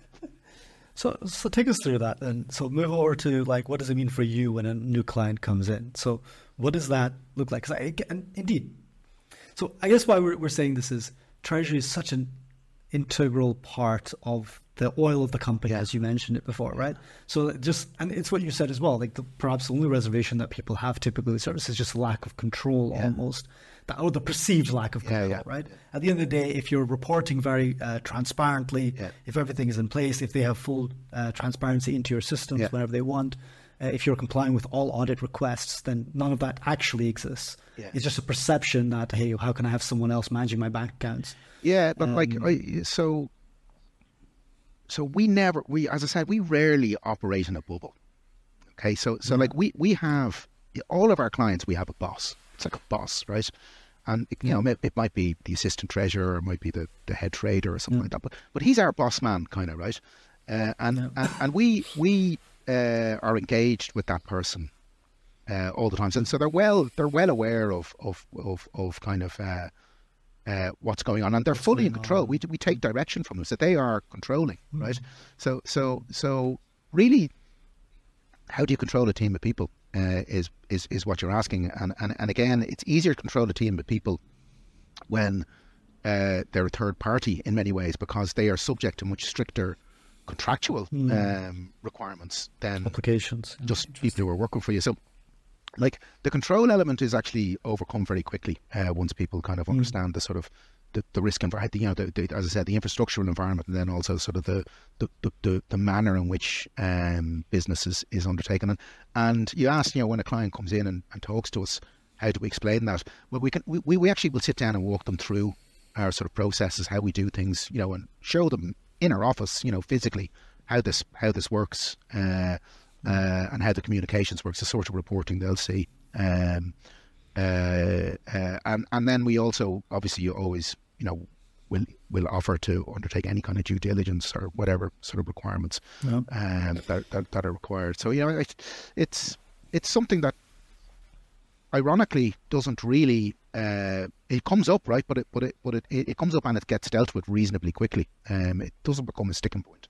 So, so take us through that, and so move over to like, what does it mean for you when a new client comes in? So, what does that look like? I, and indeed, so I guess why we're, we're saying this is treasury is such an integral part of the oil of the company, as you mentioned it before, right? So just and it's what you said as well. Like the, perhaps the only reservation that people have typically with service is just lack of control, almost, that, or the perceived lack of Yeah, control, yeah. right? At the end of the day, if you're reporting very uh, transparently, Yeah. if everything is in place, if they have full uh, transparency into your systems Yeah. whenever they want, uh, if you're complying with all audit requests, then none of that actually exists. Yeah. It's just a perception that hey, how can I have someone else managing my bank accounts? Yeah, but like Um, I, so so we never we as I said we rarely operate in a bubble. Okay, so so like we we have all of our clients we have a boss. It's like a boss, right? And it, you know it, it might be the assistant treasurer, or it might be the, the head trader or something like that. But but he's our boss man, kind of right. Uh, and, and and we we uh, are engaged with that person uh, all the time. and so they're well they're well aware of of of, of kind of uh, uh, what's going on, and they're fully in control. on. We we take direction from them, so they are controlling, right? So so so really, how do you control a team of people? Uh, is is is what you're asking, and and and again, it's easier to control a team of people when uh, they're a third party in many ways because they are subject to much stricter contractual um, requirements than Applications. just people who are working for you. So, like the control element is actually overcome very quickly uh, once people kind of understand the sort of the, the risk environment, you know, the, the, as I said, the infrastructural environment, and then also sort of the the, the, the, manner in which um, business is, is undertaken. And, and you ask, you know, when a client comes in and, and talks to us, how do we explain that? Well, we can we, we actually will sit down and walk them through our sort of processes, how we do things, you know, and show them in our office, you know, physically how this how this works. Uh, uh, and how the communications works, the sort of reporting they'll see. Um, uh, uh, and and then we also obviously you always you know will will offer to undertake any kind of due diligence or whatever sort of requirements Yeah. um, that, that that are required. So you know it, it's it's something that ironically doesn't really uh, it comes up right, but it but it but it, it comes up and it gets dealt with reasonably quickly. Um, it doesn't become a sticking point.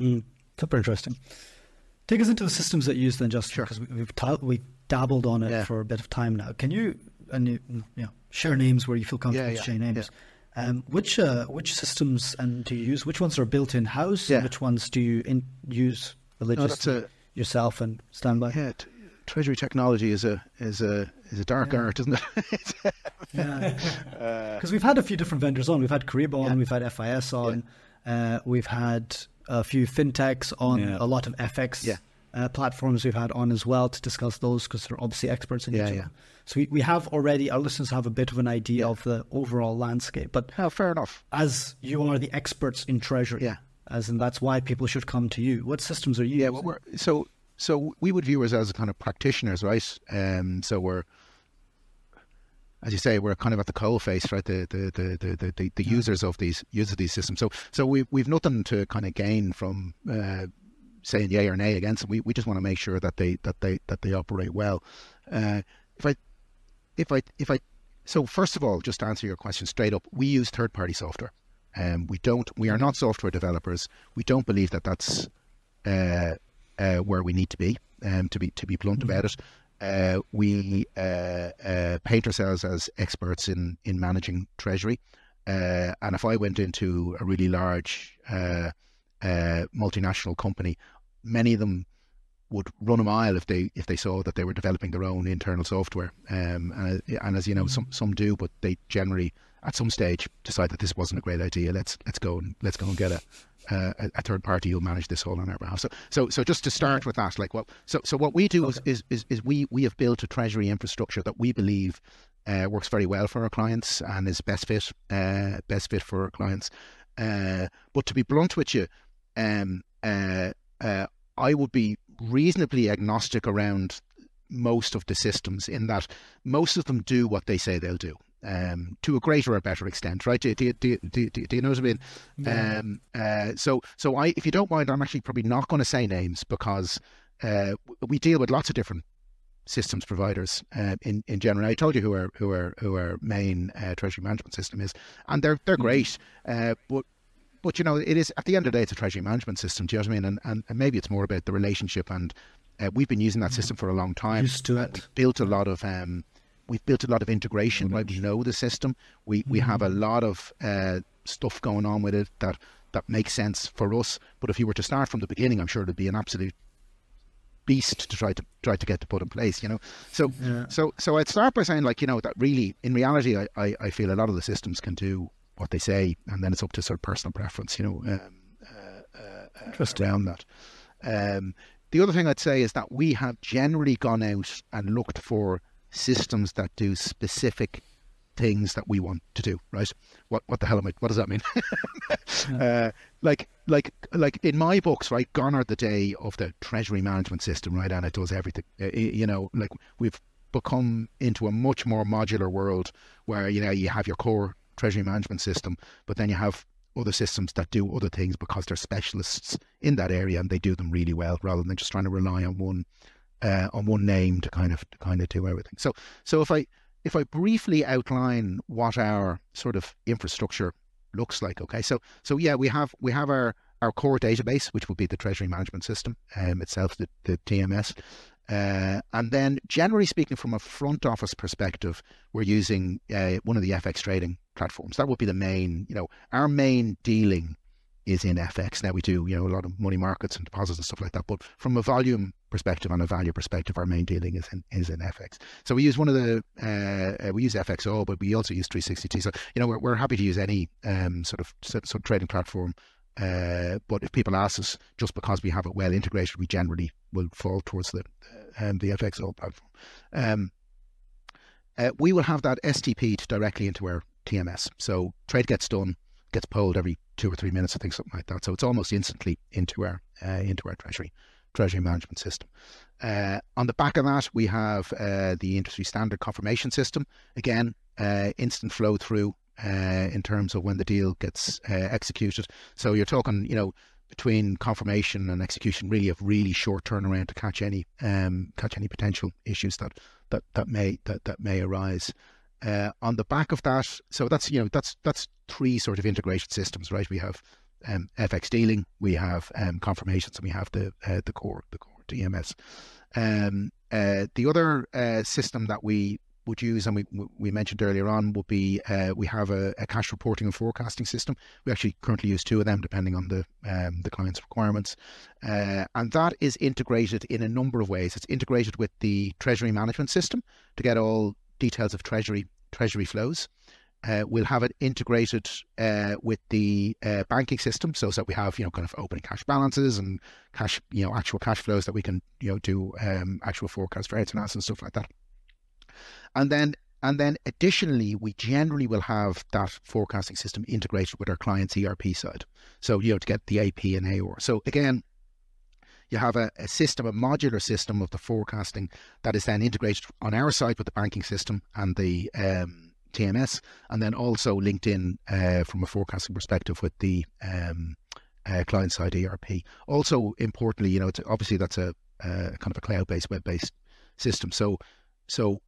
Mm, super interesting. Take us into the systems that you use then, just because we, we've ta- we've dabbled on it Yeah. for a bit of time now. Can you and you, mm, know, share names where you feel comfortable Yeah, to yeah, share names? Um, which uh, which systems and do you use? Which ones are built in house? Yeah. And which ones do you in, use religiously that's a- yourself and stand by? Yeah, t- treasury technology is a is a is a dark art, isn't it? [laughs] Yeah, [laughs] [laughs] because we've had a few different vendors on. We've had Kyriba on, Yeah. we've had FIS on, uh, we've had a few fintechs on, Yeah. a lot of FX Yeah. Uh, platforms we've had on as well to discuss those because they're obviously experts in Yeah, each yeah. So we, we have already, our listeners have a bit of an idea of the overall landscape. But Oh, fair enough. as you are the experts in treasury, Yeah. as in that's why people should come to you. What systems are you Yeah, using? well, we're so so we would view us as kind of practitioners, right? Um, so we're, as you say, we're kind of at the coal face, right? The the the the the, the, the users of these users of these systems. So so we we've nothing to kind of gain from uh, saying yay or nay against them. We we just want to make sure that they that they that they operate well. Uh, if I if I if I so first of all, just to answer your question straight up, we use third party software. Um, we don't. We are not software developers. We don't believe that that's uh, uh, where we need to be. Um, to be to be blunt about it, uh, we uh, uh, paint ourselves as experts in in managing treasury. Uh, and if I went into a really large uh, uh, multinational company, many of them would run a mile if they if they saw that they were developing their own internal software. Um, and, and as you know, some some do, but they generally at some stage decide that this wasn't a great idea. Let's let's go and let's go and get a uh, a, a third party who'll manage this all on our behalf. So so so just to start with that, like what so so what we do is, is is is we we have built a treasury infrastructure that we believe. Uh, works very well for our clients and is best fit uh, best fit for our clients. Uh, but to be blunt with you, um, uh, uh, I would be reasonably agnostic around most of the systems in that most of them do what they say they'll do um, to a greater or better extent, right? Do, do, do, do, do, you know what I mean? Um, uh, so, so I, if you don't mind, I'm actually probably not going to say names because uh, we deal with lots of different systems providers uh, in in general. I told you who our who our who our main uh, treasury management system is, and they're they're great, uh, but but you know it is at the end of the day it's a treasury management system. Do you know what I mean? And and, and maybe it's more about the relationship. And uh, we've been using that system for a long time. Used to it. We've built a lot of um, we've built a lot of integration. Right, we know the system. We we have a lot of uh, stuff going on with it that that makes sense for us. But if you were to start from the beginning, I'm sure it'd be an absolute beast to try to try to get to put in place. You know, so Yeah. so so I'd start by saying like you know that really in reality I, I, I feel a lot of the systems can do what they say, and then it's up to sort of personal preference. You know, um, uh, uh, uh, around that. Um, the other thing I'd say is that we have generally gone out and looked for systems that do specific things that we want to do. Right? What what the hell am I? What does that mean? [laughs] uh, like like like in my books, right? Gone are the day of the treasury management system, right? And it does everything. Uh, you know, like we've become into a much more modular world where you know you have your core treasury management system, but then you have other systems that do other things because they're specialists in that area and they do them really well, rather than just trying to rely on one uh, on one name to kind of to kind of do everything. So so if I if I briefly outline what our sort of infrastructure looks like, okay, so so yeah, we have we have our our core database, which would be the treasury management system um, itself, the, the TMS. Uh, and then, generally speaking, from a front office perspective, we're using uh, one of the FX trading platforms. That would be the main, you know, our main dealing is in FX. Now we do, you know, a lot of money markets and deposits and stuff like that. But from a volume perspective and a value perspective, our main dealing is in is in FX. So we use one of the uh, we use FXall, but we also use 360T. So you know, we're, we're happy to use any um, sort of sort of trading platform. Uh, but if people ask us, just because we have it well integrated, we generally will fall towards the um, the FXall platform. Um, uh, we will have that STP'd directly into our TMS. So trade gets done, gets polled every two or three minutes, I think something like that. So it's almost instantly into our uh, into our treasury treasury management system. Uh, on the back of that, we have uh, the industry standard confirmation system. Again, uh, instant flow through uh, in terms of when the deal gets uh, executed. So you're talking, you know, between confirmation and execution, really of really short turnaround to catch any um, catch any potential issues that that that may that that may arise. Uh, on the back of that, so that's you know that's that's three sort of integration systems, right? We have um, FX dealing, we have um, confirmations, and we have the uh, the core the core TMS. Um, uh, the other uh, system that we would use, and we we mentioned earlier on, would be uh, we have a, a cash reporting and forecasting system. We actually currently use two of them, depending on the um, the client's requirements, uh, and that is integrated in a number of ways. It's integrated with the treasury management system to get all details of treasury treasury flows. uh, we'll have it integrated uh, with the uh, banking system, so that we have you know kind of opening cash balances and cash you know actual cash flows that we can you know do um, actual forecast for analysis and stuff like that. And then and then additionally, we generally will have that forecasting system integrated with our client's ERP side. So you know to get the AP and AOR. So again, you have a, a, system, a modular system of the forecasting that is then integrated on our side with the banking system and the um, TMS, and then also linked in uh, from a forecasting perspective with the um, uh, client side ERP. Also, importantly, you know, it's obviously that's a, a kind of a cloud-based, web-based system. So, so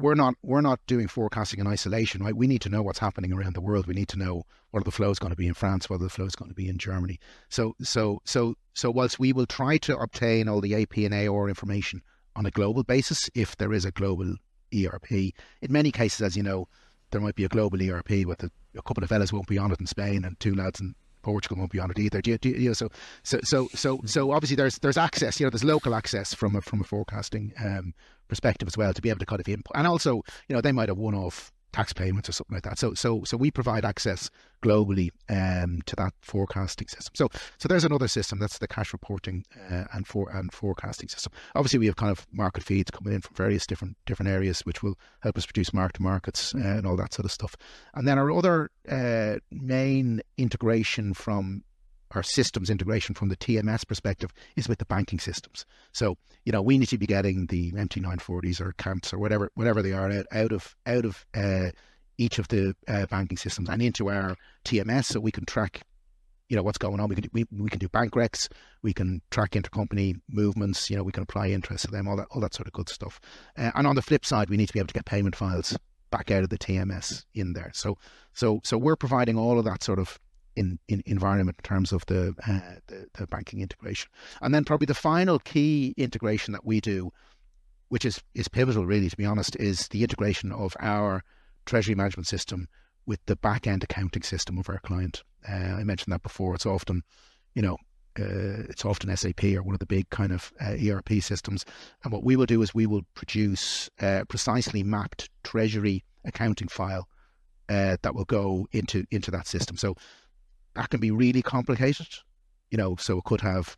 we're not we're not doing forecasting in isolation, right? We need to know what's happening around the world. We need to know what the flows going to be in France, what the flows going to be in Germany. So so so so whilst we will try to obtain all the AP and AOR information on a global basis, if there is a global ERP, in many cases, as you know, there might be a global ERP with a, a couple of fellas won't be on it in Spain and two lads in Portugal won't be on it either. Do you, do you, you know, so, so, so, so, so obviously there's there's access. You know, there's local access from a from a forecasting um, perspective as well to be able to kind of input. And also, you know, they might have one-off tax payments or something like that. So so so we provide access globally um, to that forecasting system. So so there's another system that's the cash reporting uh, and for and forecasting system. Obviously, we have kind of market feeds coming in from various different different areas, which will help us produce mark to markets uh, and all that sort of stuff. And then our other uh, main integration from our systems integration from the TMS perspective is with the banking systems. So, you know, we need to be getting the MT940s or CAMTs or whatever whatever they are out, out of out of uh, each of the uh, banking systems and into our TMS so we can track you know what's going on. We can do, we, we can do bank recs, we can track intercompany movements. You know, we can apply interest to them, all that all that sort of good stuff. Uh, and on the flip side, we need to be able to get payment files back out of the TMS in there. So so so we're providing all of that sort of in, in environment in terms of the, uh, the, the banking integration. And then probably the final key integration that we do, which is is pivotal really to be honest, is the integration of our treasury management system with the back end accounting system of our client. Uh, I mentioned that before. It's often, you know, uh, it's often SAP or one of the big kind of uh, ERP systems. And what we will do is we will produce a precisely mapped treasury accounting file uh, that will go into into that system. So that can be really complicated. You know, so it could have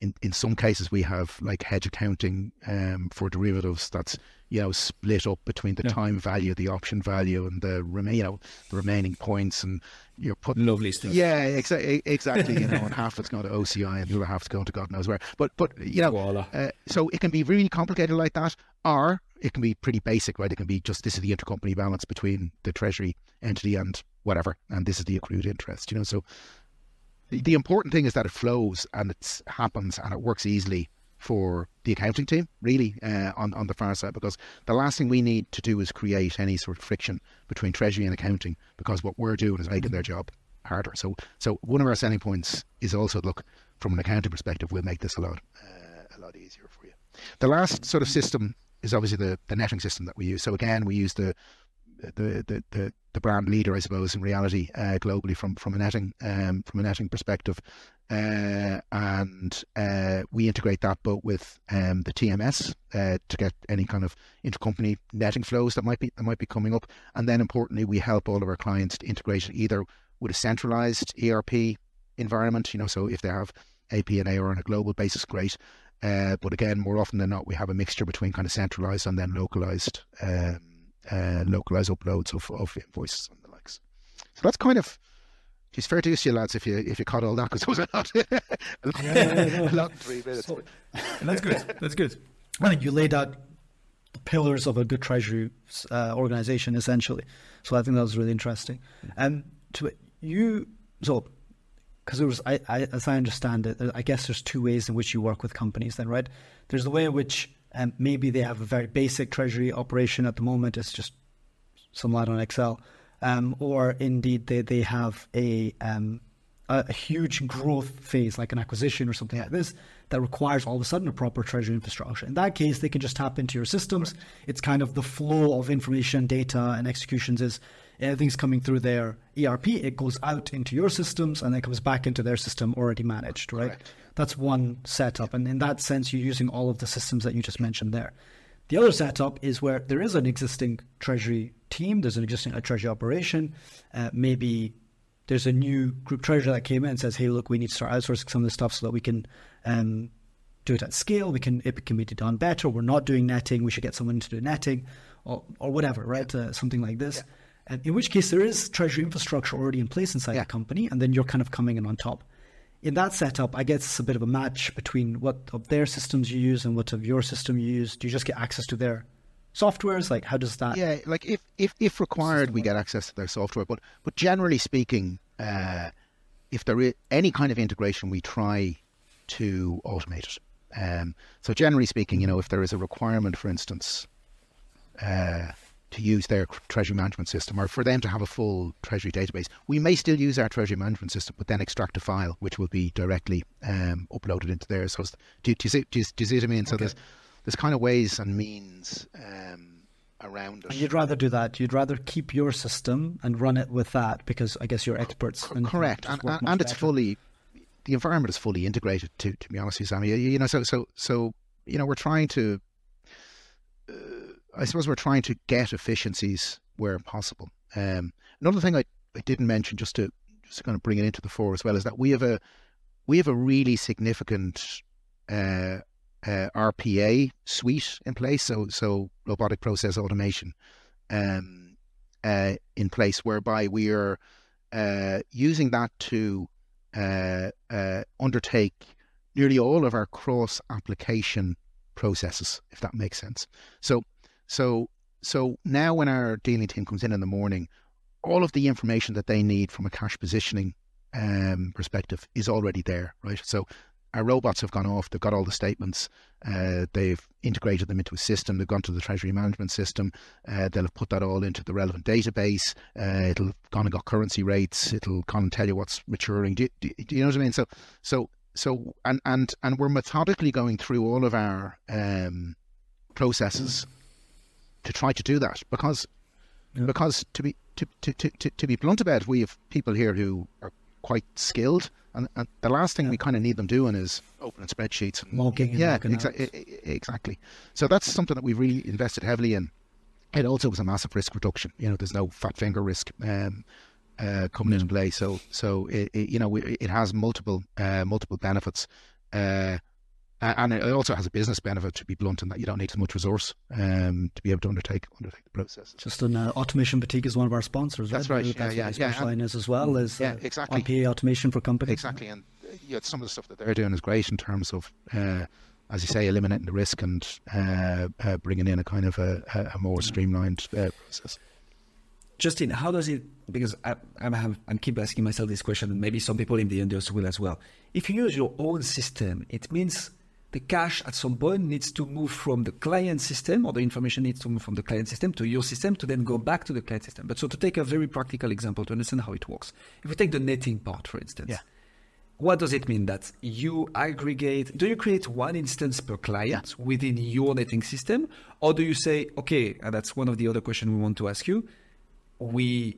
in, in some cases we have like hedge accounting um, for derivatives that's you know split up between the yeah. time value, the option value, and the remain you know the remaining points, and you're putting lovely stuff. Yeah, exa- exactly. you know, and half it's going to OCI, and the other half's going to God knows where. But but you know, uh, so it can be really complicated like that, or it can be pretty basic, right? It can be just this is the intercompany balance between the treasury entity and whatever, and this is the accrued interest. You know, so the, the important thing is that it flows and it happens and it works easily for the accounting team, really, uh, on on the far side, because the last thing we need to do is create any sort of friction between treasury and accounting, because what we're doing is making their job harder. So, so one of our selling points is also look from an accounting perspective, we'll make this a lot uh, a lot easier for you. The last sort of system is obviously the the netting system that we use. So again, we use the the, the, the, the brand leader, I suppose, in reality, uh, globally from from a netting um, from a netting perspective, uh, and uh, we integrate that both with um, the TMS uh, to get any kind of intercompany netting flows that might be that might be coming up, and then importantly, we help all of our clients to integrate either with a centralized ERP environment, you know, so if they have AP and AR on a global basis, great. Uh, but again, more often than not, we have a mixture between kind of centralized and then localized. Um, uh, localized uploads of, of invoices and the likes. So that's kind of it's fair to use you, lads, if you if you caught all that because it was a lot, [laughs] a yeah, lot in three minutes. So, that's good. That's good. I think you laid out the pillars of a good treasury uh, organization essentially. So I think that was really interesting. And to you, so because it was, I, I, as I understand it, I guess there's two ways in which you work with companies. Then, right? There's the way in which um, maybe they have a very basic treasury operation at the moment. It's just some light on Excel. Um, or indeed they, they have a, um, a, a huge growth phase, like an acquisition or something like this, that requires all of a sudden a proper treasury infrastructure. In that case, they can just tap into your systems. It's kind of the flow of information, data, and executions is everything's coming through their ERP. It goes out into your systems and then comes back into their system already managed, right? Correct. That's one setup. And in that sense, you're using all of the systems that you just mentioned there. The other setup is where there is an existing treasury team, there's an existing a treasury operation. Uh, maybe there's a new group treasurer that came in and says, "Hey, look, we need to start outsourcing some of this stuff so that we can um, do it at scale. We can it can be done better. We're not doing netting. We should get someone to do netting, or or whatever, right? Uh, something like this. Yeah. And in which case, there is treasury infrastructure already in place inside yeah. the company, and then you're kind of coming in on top. In that setup, I guess it's a bit of a match between what of their systems you use and what of your system you use. Do you just get access to their softwares? Like, how does that? Yeah, like if if if required, we get access to their software. But but generally speaking, uh, if there is any kind of integration, we try to automate it. Um, so generally speaking, you know, if there is a requirement, for instance, uh, to use their treasury management system or for them to have a full treasury database, we may still use our treasury management system, but then extract a file which will be directly um, uploaded into theirs. So do, do, you see, do, you, do you see what I mean? So there's there's kind of ways and means um, around it. And you'd rather do that. You'd rather keep your system and run it with that because I guess you're experts. C- correct, and, and, and it's fully the environment is fully integrated. To to be honest with you, Sammy, you know, so so so you know, we're trying to. I suppose we're trying to get efficiencies where possible. Um, another thing I, I didn't mention, just to just kind of bring it into the fore as well, is that we have a we have a really significant uh, uh, RPA suite in place. So so robotic process automation um, uh, in place, whereby we are uh, using that to uh, uh, undertake nearly all of our cross application processes, if that makes sense. So so so now when our dealing team comes in in the morning, all of the information that they need from a cash positioning um, perspective is already there, right? So our robots have gone off. They've got all the statements. Uh, they've integrated them into a system. They've gone to the treasury management system. Uh, they'll have put that all into the relevant database. Uh, it'll gone and got currency rates. It'll kind of tell you what's maturing. Do, do, do, you know what I mean? So, so, so, and and and we're methodically going through all of our um, processes to try to do that because yeah. because to be to, to, to, to be blunt about it, we have people here who are quite skilled and, and the last thing yeah. we kind of need them doing is opening spreadsheets and logging. Yeah, exa- exactly. So that's something that we've really invested heavily in. It also was a massive risk reduction. You know, there's no fat finger risk um, uh, coming into play. So, so it, it, you know, it, it has multiple uh, multiple benefits. Uh, and it also has a business benefit to be blunt in that you don't need as much resource um, to be able to undertake undertake the process. Just an uh, automation boutique is one of our sponsors. That's right. right. Yeah, yeah, yeah. Line is as well as yeah, uh, exactly. RPA automation for companies. Exactly, and uh, yeah, some of the stuff that they're doing is great in terms of, uh, as you say, eliminating the risk and uh, uh, bringing in a kind of a, a more streamlined process. Justin, how does it? Because I, I'm, I'm keep asking myself this question, and maybe some people in the industry will as well. If you use your own system, it means the cash at some point needs to move from the client system or the information needs to move from the client system to your system to then go back to the client system. But so to take a very practical example to understand how it works, if we take the netting part, for instance, yeah. what does it mean that you aggregate? Do you create one instance per client yeah. within your netting system? Or do you say, okay, and that's one of the other questions we want to ask you, we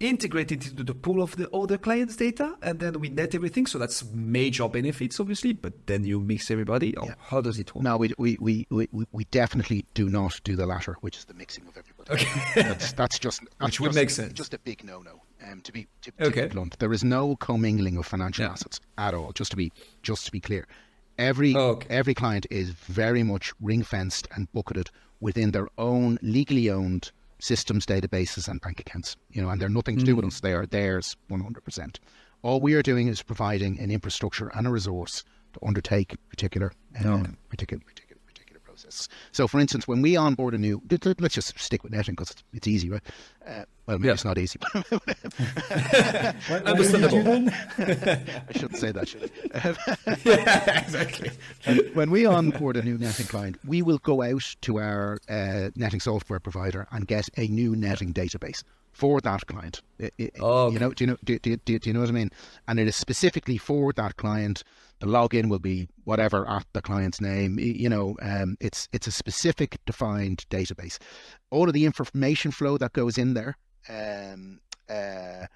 integrate it into the pool of the other clients' data, and then we net everything. So that's major benefits, obviously. But then you mix everybody. Or yeah. how does it work? No, we, we, we, we, we definitely do not do the latter, which is the mixing of everybody. Okay. that's, that's just [laughs] that's which would make sense. Just a big no-no. Um, to be to, to okay. be blunt, there is no commingling of financial yeah. assets at all. Just to be just to be clear, every okay. every client is very much ring fenced and bucketed within their own legally owned systems, databases, and bank accounts. You know, and they're nothing to do with mm. us. They are theirs 100%. All we are doing is providing an infrastructure and a resource to undertake particular, um, particular, particular process. So, for instance, when we onboard a new, let's just stick with netting because it's, easy, right? Uh, well, maybe yeah. it's not easy. [laughs] Understandable. I shouldn't say that, should I? [laughs] yeah, exactly. When we onboard a new netting client, we will go out to our uh, netting software provider and get a new netting database for that client. It, it, oh, you know, do you know, do, do, do, do you know what I mean? And it is specifically for that client the login will be whatever at the client's name. You know, um, it's it's a specific defined database. All of the information flow that goes in there um, uh,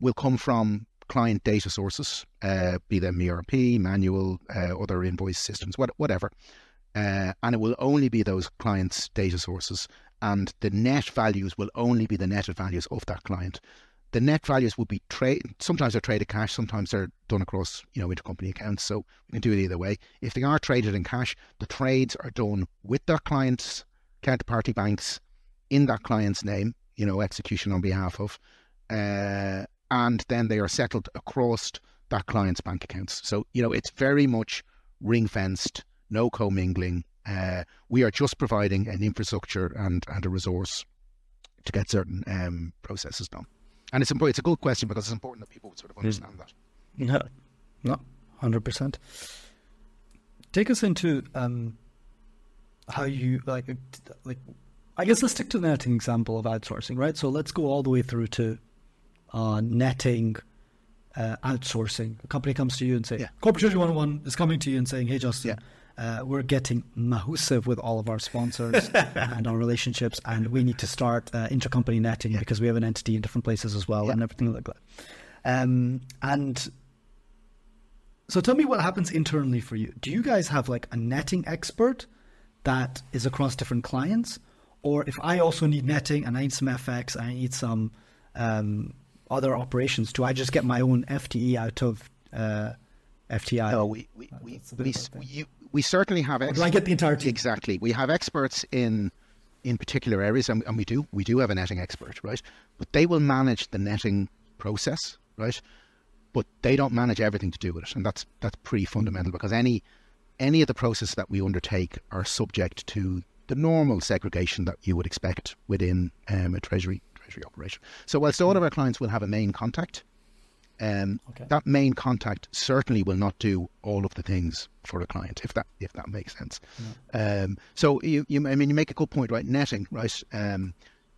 will come from client data sources, uh, be them ERP, manual, uh, other invoice systems, what, whatever. uh, and it will only be those clients' data sources, and the net values will only be the netted values of that client. The net values will be trade. Sometimes they're traded cash. Sometimes they're done across, you know, intercompany accounts. So we can do it either way. If they are traded in cash, the trades are done with their clients' counterparty banks in that client's name. You know, execution on behalf of, uh, and then they are settled across that client's bank accounts. So you know, it's very much ring fenced no commingling. Uh, we are just providing an infrastructure and, and a resource to get certain um, processes done. And it's important. It's a good question because it's important that people sort of understand that. No, no, hundred percent. Take us into um, how you like, like. I guess let's stick to the netting example of outsourcing, right? So let's go all the way through to uh, netting uh, outsourcing. A company comes to you and say, yeah. Corporate Treasury 101 is coming to you and saying, hey, Justin, yeah. Uh, we're getting massive with all of our sponsors [laughs] and our relationships, and we need to start uh, intercompany netting yeah. because we have an entity in different places as well, yeah. and everything like that. Um, and so, tell me what happens internally for you. Do you guys have like a netting expert that is across different clients, or if I also need netting and I need some FX, I need some um, other operations, do I just get my own FTE out of uh, FTI? No, we we, we, we, we, certainly have. Ex- I get the entire team? Exactly. We have experts in in particular areas, and, and we do we do have a netting expert, right? But they will manage the netting process, right? But they don't manage everything to do with it, and that's that's pretty fundamental because any any of the processes that we undertake are subject to the normal segregation that you would expect within um, a treasury treasury operation. So whilst all of our clients will have a main contact, um, okay. That main contact certainly will not do all of the things for a client, if that if that makes sense. Um, so you, you, I mean, you make a good point, right? Netting, right? Um,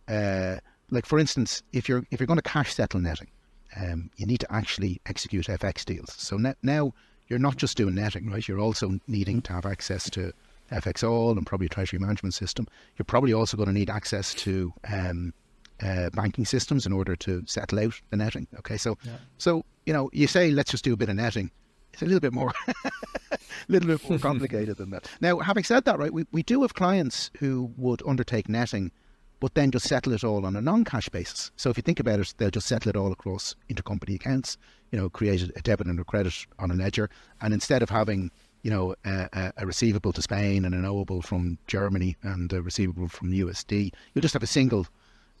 uh, like for instance, if you're if you're going to cash settle netting, um, you need to actually execute FX deals. So net, now you're not just doing netting, right? You're also needing to have access to FXall and probably a treasury management system. You're probably also going to need access to um, uh, banking systems in order to settle out the netting. Okay, so yeah. so you know you say let's just do a bit of netting. It's a little bit more, [laughs] a little bit more [laughs] complicated than that. Now, having said that, right, we, we do have clients who would undertake netting, but then just settle it all on a non-cash basis. So if you think about it, they'll just settle it all across intercompany accounts. You know, create a debit and a credit on a ledger, and instead of having you know, a, a, receivable to Spain and an owable from Germany and a receivable from USD. You'll just have a single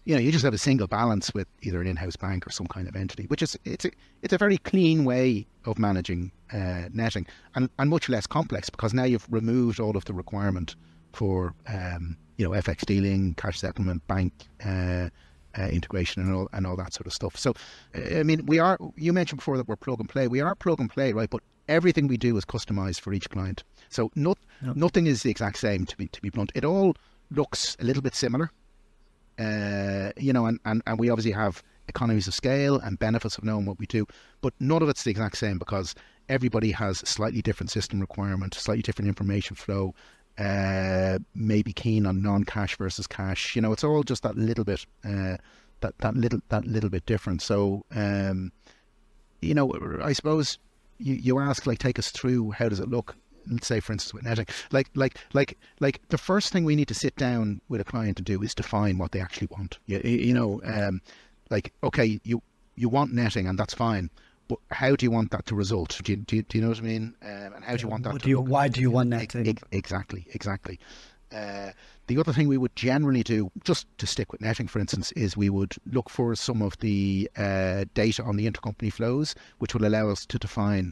you know, you just have a single balance with either an in-house bank or some kind of entity, which is it's a it's a very clean way of managing uh, netting and, and much less complex because now you've removed all of the requirement for um, you know FX dealing, cash settlement, bank uh, uh, integration, and all and all that sort of stuff. So, I mean, we are. You mentioned before that we're plug and play. We are plug and play, right? But everything we do is customized for each client. So, not yep. nothing is the exact same. To be to be blunt, it all looks a little bit similar uh, you know, and, and, and we obviously have economies of scale and benefits of knowing what we do, but none of it's the exact same because everybody has slightly different system requirement, slightly different information flow, uh, maybe keen on non-cash versus cash. You know, it's all just that little bit, uh, that that little that little bit different. So, um, you know, I suppose you you ask like, take us through how does it look? Say for instance with netting like like like like the first thing we need to sit down with a client to do is define what they actually want. You, you know um, like okay you you want netting and that's fine but how do you want that to result? Do you, do you, do you know what i mean? Um, and how do you want that do you, why do you want netting? exactly exactly. Uh, the other thing we would generally do, just to stick with netting, for instance, is we would look for some of the uh, data on the intercompany flows, which will allow us to define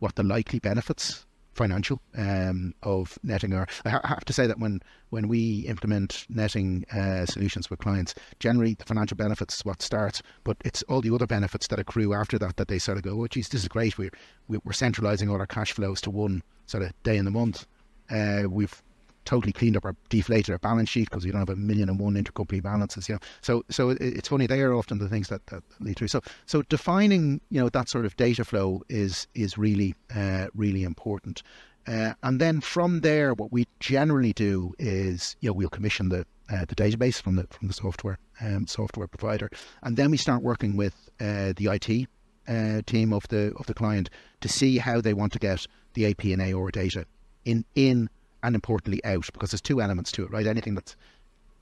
what the likely benefits financial um, of netting are. I have to say that when when we implement netting uh, solutions with clients, generally the financial benefits is what starts, but it's all the other benefits that accrue after that that they sort of go, oh, geez, this is great. We're we're centralizing all our cash flows to one sort of day in the month. Uh, we've totally cleaned up our deflated our balance sheet because we don't have a million and one intercompany balances. You know, so so it, it's funny they are often the things that, that lead through. So so defining you know that sort of data flow is is really uh, really important. Uh, and then from there, what we generally do is, you know, we'll commission the uh, the database from the from the software um, software provider, and then we start working with uh, the IT uh, team of the of the client to see how they want to get the AP and AR data in in and importantly out because there's two elements to it, right? Anything that's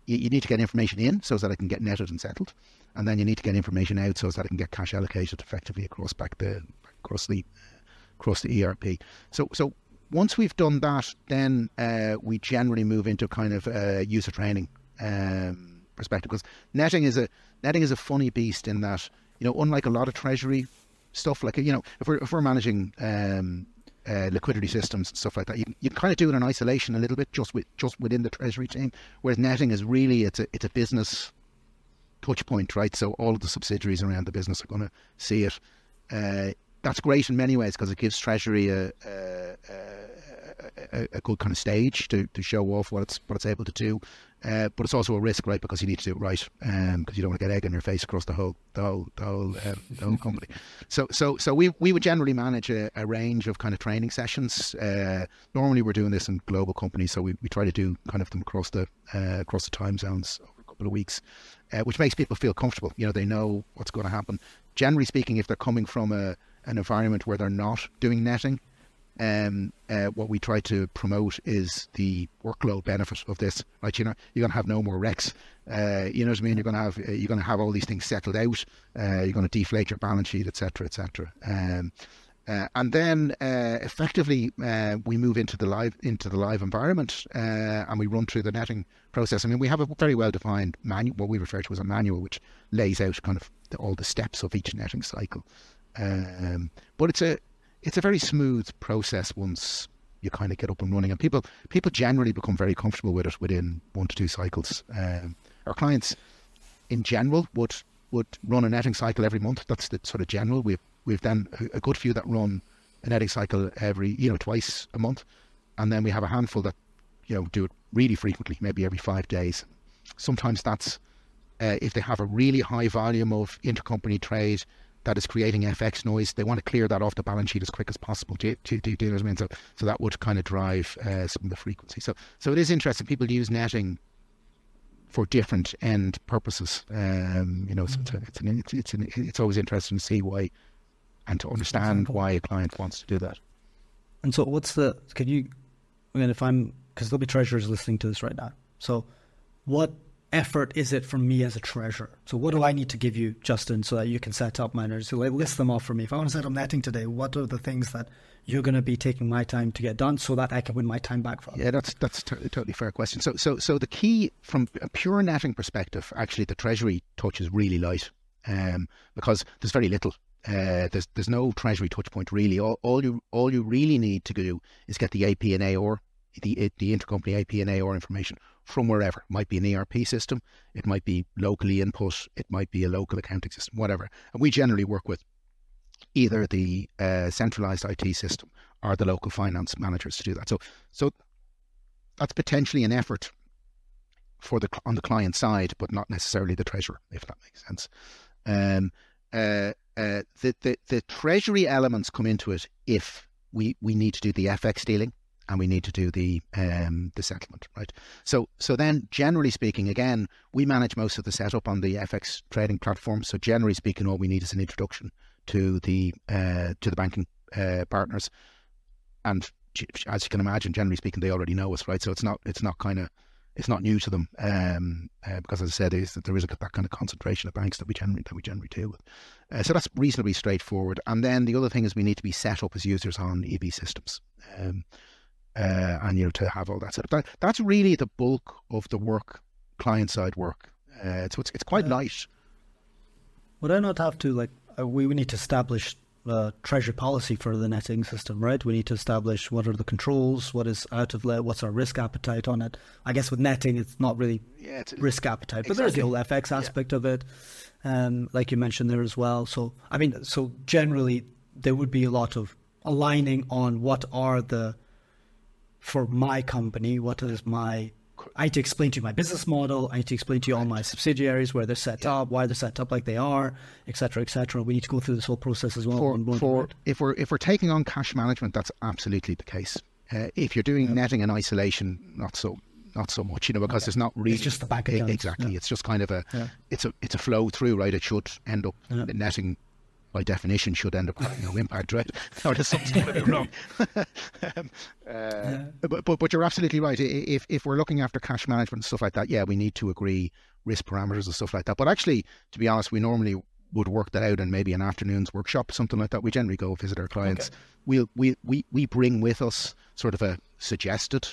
you, you need to get information in so that it can get netted and settled, and then you need to get information out so that it can get cash allocated effectively across back the across the across the ERP. So so once we've done that, then uh, we generally move into kind of uh, user training um, perspective because netting is a netting is a funny beast in that you know unlike a lot of treasury stuff like you know if we're if we're managing um, uh, liquidity systems and stuff like that. You, you kind of do it in isolation a little bit, just with just within the treasury team. Whereas netting is really it's a it's a business touch point, right? So all of the subsidiaries around the business are going to see it. Uh, that's great in many ways because it gives treasury a, a, a, a, good kind of stage to, to show off what it's what it's able to do. Uh, but it's also a risk, right? Because you need to do it right, because um, you don't want to get egg on your face across the whole the whole the whole, um, the whole company. [laughs] So so so we we would generally manage a, a range of kind of training sessions. Uh, normally we're doing this in global companies, so we, we try to do kind of them across the uh, across the time zones over a couple of weeks, uh, which makes people feel comfortable. You know, they know what's going to happen. Generally speaking, if they're coming from a an environment where they're not doing netting, um, uh, what we try to promote is the workload benefit of this. Right, you know, you're going to have no more recs. Uh, you know what I mean? You're going to have uh, you're going to have all these things settled out. Uh, you're going to deflate your balance sheet, etc., etc. Um, uh, and then uh, effectively we move into the live into the live environment and we run through the netting process. I mean, we have a very well defined manual, what we refer to as a manual, which lays out kind of the, all the steps of each netting cycle. Um, but it's a it's a very smooth process once you kind of get up and running, and people people generally become very comfortable with it within one to two cycles. Um, our clients, in general, would would run a netting cycle every month. That's the sort of general. We've we've then a good few that run a netting cycle every you know twice a month, and then we have a handful that you know do it really frequently, maybe every five days. Sometimes that's uh, if they have a really high volume of intercompany trade that is creating FX noise. They want to clear that off the balance sheet as quick as possible. Do, do, do, do you know what I mean? So, so that would kind of drive uh, some of the frequency. So, so it is interesting. People use netting for different end purposes. Um, you know, so a, it's, an, it's, it's, an, it's always interesting to see why and to understand why a client wants to do that. And so, what's the? Can you? I mean, if I'm because there'll be treasurers listening to this right now. So, what effort is it from me as a treasurer? So what do I need to give you, Justin, so that you can set up miners? So list them off for me. If I want to set up netting today, what are the things that you're going to be taking my time to get done so that I can win my time back from? Yeah, that's that's t- totally fair question. So so so the key from a pure netting perspective, actually, the treasury touch is really light um, because there's very little. Uh, there's there's no treasury touch point really. All, all you all you really need to do is get the AP and AOR, the the intercompany AP and AOR information from wherever. It might be an ERP system, it might be locally input, it might be a local accounting system, whatever. And we generally work with either the uh, centralized IT system or the local finance managers to do that. So, so that's potentially an effort for the on the client side, but not necessarily the treasurer, if that makes sense. Um, uh, uh, the, the the treasury elements come into it if we we need to do the FX dealing and we need to do the um, the settlement, right? So so then, generally speaking, again, we manage most of the setup on the FX trading platform. So generally speaking, all we need is an introduction to the uh, to the banking uh, partners, and as you can imagine, generally speaking, they already know us, right? So it's not it's not kind of it's not new to them um, uh, because, as I said, is that there is a, that kind of concentration of banks that we generally that we generally deal with. Uh, so that's reasonably straightforward. And then the other thing is we need to be set up as users on EB systems. Um, uh, and you know to have all that set up. That, that's really the bulk of the work, client side work. Uh, so it's it's quite uh, light. Would I not have to like uh, we, we need to establish a treasury policy for the netting system, right? We need to establish what are the controls, what is out of what's our risk appetite on it. I guess with netting, it's not really yeah, it's, risk appetite, but there's the whole FX aspect yeah. of it, um, like you mentioned there as well. So I mean, so generally there would be a lot of aligning on what are the for my company, what is my I need to explain to you my business model. I need to explain to you all my subsidiaries, where they're set yeah. up, why they're set up like they are, etc., etc. We need to go through this whole process as well. For, for if we're if we're taking on cash management, that's absolutely the case. Uh, if you're doing yeah. netting and isolation, not so not so much, you know, because okay. there's not really it's just the bank. Exactly, yeah. it's just kind of a it's a it's a flow through, right? It should end up netting by definition should end up having no impact, right? [laughs] or there's something wrong. [laughs] um, uh, but, but but you're absolutely right. If if we're looking after cash management and stuff like that, yeah, we need to agree risk parameters and stuff like that. But actually, to be honest, we normally would work that out in maybe an afternoon's workshop, something like that. We generally go visit our clients. Okay. We'll, we we we bring with us sort of a suggested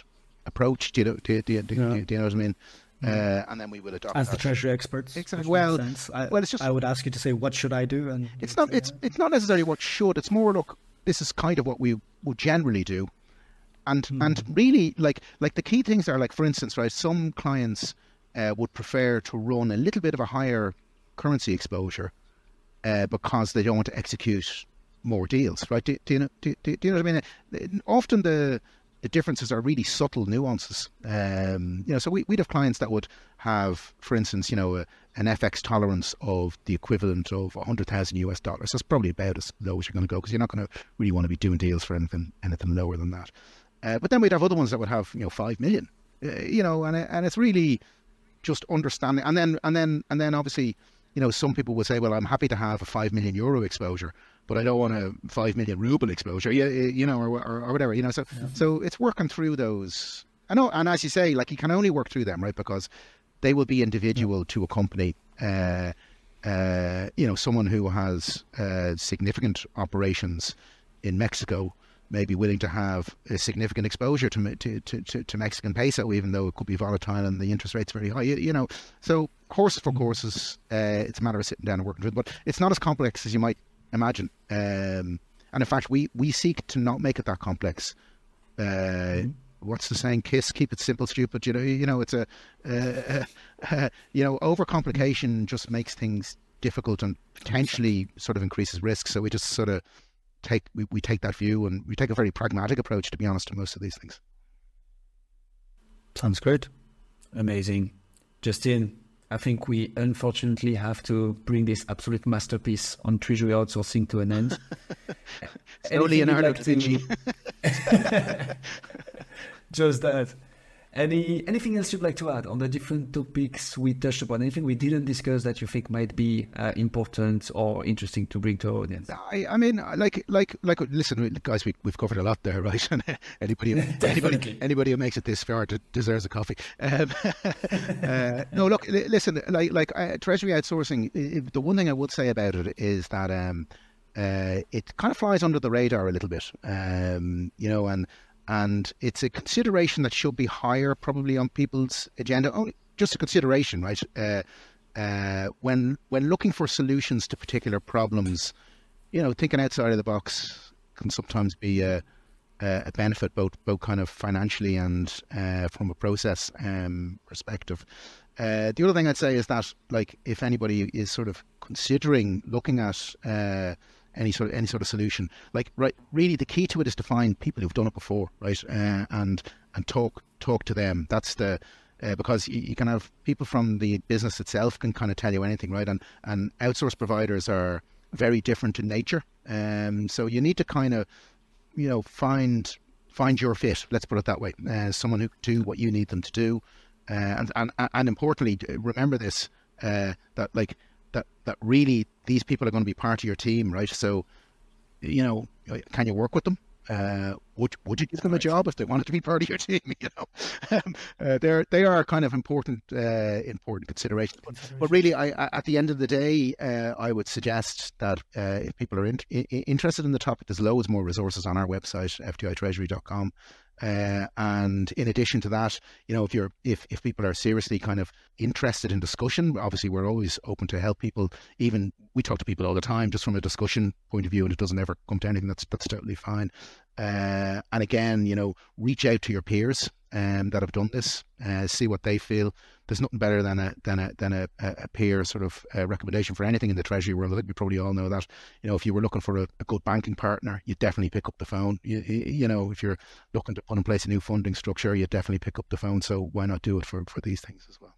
approach. Do you know? Do, do, do, yeah. do you know what I mean? Uh, and then we will adopt as the treasury experts. Exactly. Well, I, well, it's just I would ask you to say what should I do, and it's not. It's it's not necessarily what should. It's more look. This is kind of what we would generally do, and hmm. and really like like the key things are like for instance, right? Some clients uh, would prefer to run a little bit of a higher currency exposure uh, because they don't want to execute more deals, right? Do, do you know? Do, do, do, you know what I mean? Often the the differences are really subtle nuances. Um, you know, so we, would have clients that would have, for instance, you know, a, an FX tolerance of the equivalent of 100,000 US dollars. That's probably about as low as you're going to go because you're not going to really want to be doing deals for anything anything lower than that. Uh, but then we'd have other ones that would have, you know, five million. Uh, you know, and and it's really just understanding. And then and then and then obviously, you know, some people would say, well, I'm happy to have a five million euro exposure but I don't want a five million ruble exposure, you, you know, or, or, or whatever, you know. So yeah. so it's working through those. I know, and as you say, like you can only work through them, right? Because they will be individual yeah. to a company. Uh, uh, you know, someone who has uh, significant operations in Mexico may be willing to have a significant exposure to, to, to, to, Mexican peso, even though it could be volatile and the interest rate's very high. You, you know, so horses for mm. courses, uh, it's a matter of sitting down and working through it. But it's not as complex as you might imagine. Um, and in fact, we, we seek to not make it that complex. Uh, mm-hmm. What's the saying? Kiss, keep it simple, stupid. You know, you know, it's a, uh, uh, you know, overcomplication just makes things difficult and potentially sort of increases risk. So we just sort of take we, we take that view and we take a very pragmatic approach, to be honest, to most of these things. Sounds great. Amazing. Justin, I think we unfortunately have to bring this absolute masterpiece on treasury outsourcing to an end. [laughs] Only Leonardo like Vinci. [laughs] Just that. Any anything else you'd like to add on the different topics we touched upon? Anything we didn't discuss that you think might be uh, important or interesting to bring to our audience? I, I mean, like like like listen, guys, we, we've covered a lot there, right? [laughs] anybody [laughs] anybody anybody who makes it this far deserves a coffee. Um, [laughs] uh, no, look, listen, like like uh, treasury outsourcing. The one thing I would say about it is that. Um, uh, it kind of flies under the radar a little bit, um, you know, and and it's a consideration that should be higher probably on people's agenda. Only just a consideration, right? Uh, uh, when when looking for solutions to particular problems, you know, thinking outside of the box can sometimes be a, a benefit, both both kind of financially and uh, from a process um, perspective. Uh, the other thing I'd say is that, like, if anybody is sort of considering looking at uh, any sort of any sort of solution. Like right, really, the key to it is to find people who've done it before, right, uh, and and talk talk to them. That's the uh, because you, you, can have people from the business itself can kind of tell you anything, right? And and outsource providers are very different in nature, um, so you need to kind of you know find find your fit. Let's put it that way. Uh, someone who can do what you need them to do, uh, and and and importantly, remember this uh, that like that really these people are going to be part of your team, right? So, you know, can you work with them? Uh, would would you give them a job if they wanted to be part of your [laughs] team? You know, um, uh, they're they are kind of important uh, important considerations. But, but really, I, I, at the end of the day, uh, I would suggest that uh, if people are in, in, interested in the topic, there's loads more resources on our website, ftitreasury.com. Uh, and in addition to that, you know, if you're if if people are seriously kind of interested in discussion, obviously we're always open to help people. Even we talk to people all the time, just from a discussion point of view, and it doesn't ever come to anything. That's that's totally fine. Uh, and again, you know, reach out to your peers um, that have done this, uh, see what they feel. There's nothing better than a than a than a, a peer sort of uh, recommendation for anything in the treasury world. I think we probably all know that. You know, if you were looking for a, a good banking partner, you definitely pick up the phone. You, you know, if you're looking to put in place a new funding structure, you definitely pick up the phone. So why not do it for for these things as well?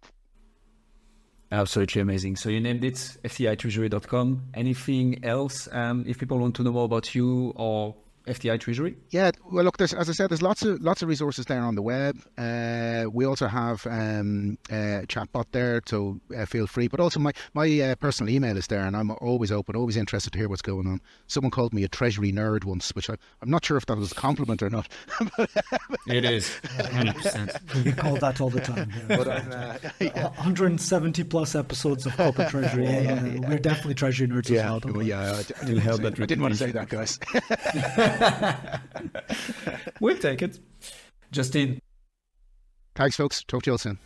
Absolutely amazing. So you named it ftitreasury.com. Anything else? Um, if people want to know more about you or FTI Treasury? Yeah, well, look, there's as I said, there's lots of lots of resources there on the web. Uh, we also have um, a chatbot there, so uh, feel free. But also, my my uh, personal email is there, and I'm always open, always interested to hear what's going on. Someone called me a treasury nerd once, which I, I'm not sure if that was a compliment or not. [laughs] it is, [laughs] 100%. We get called that all the time. Yeah. but uh, [laughs] yeah. 170 plus episodes of corporate treasury. Yeah, yeah, yeah. We're definitely treasury nerds Yeah, as well. don't well, yeah, I, I didn't, held want that I didn't want to say that, guys. We'll take it. Justin, Thanks, folks. Talk to you all soon.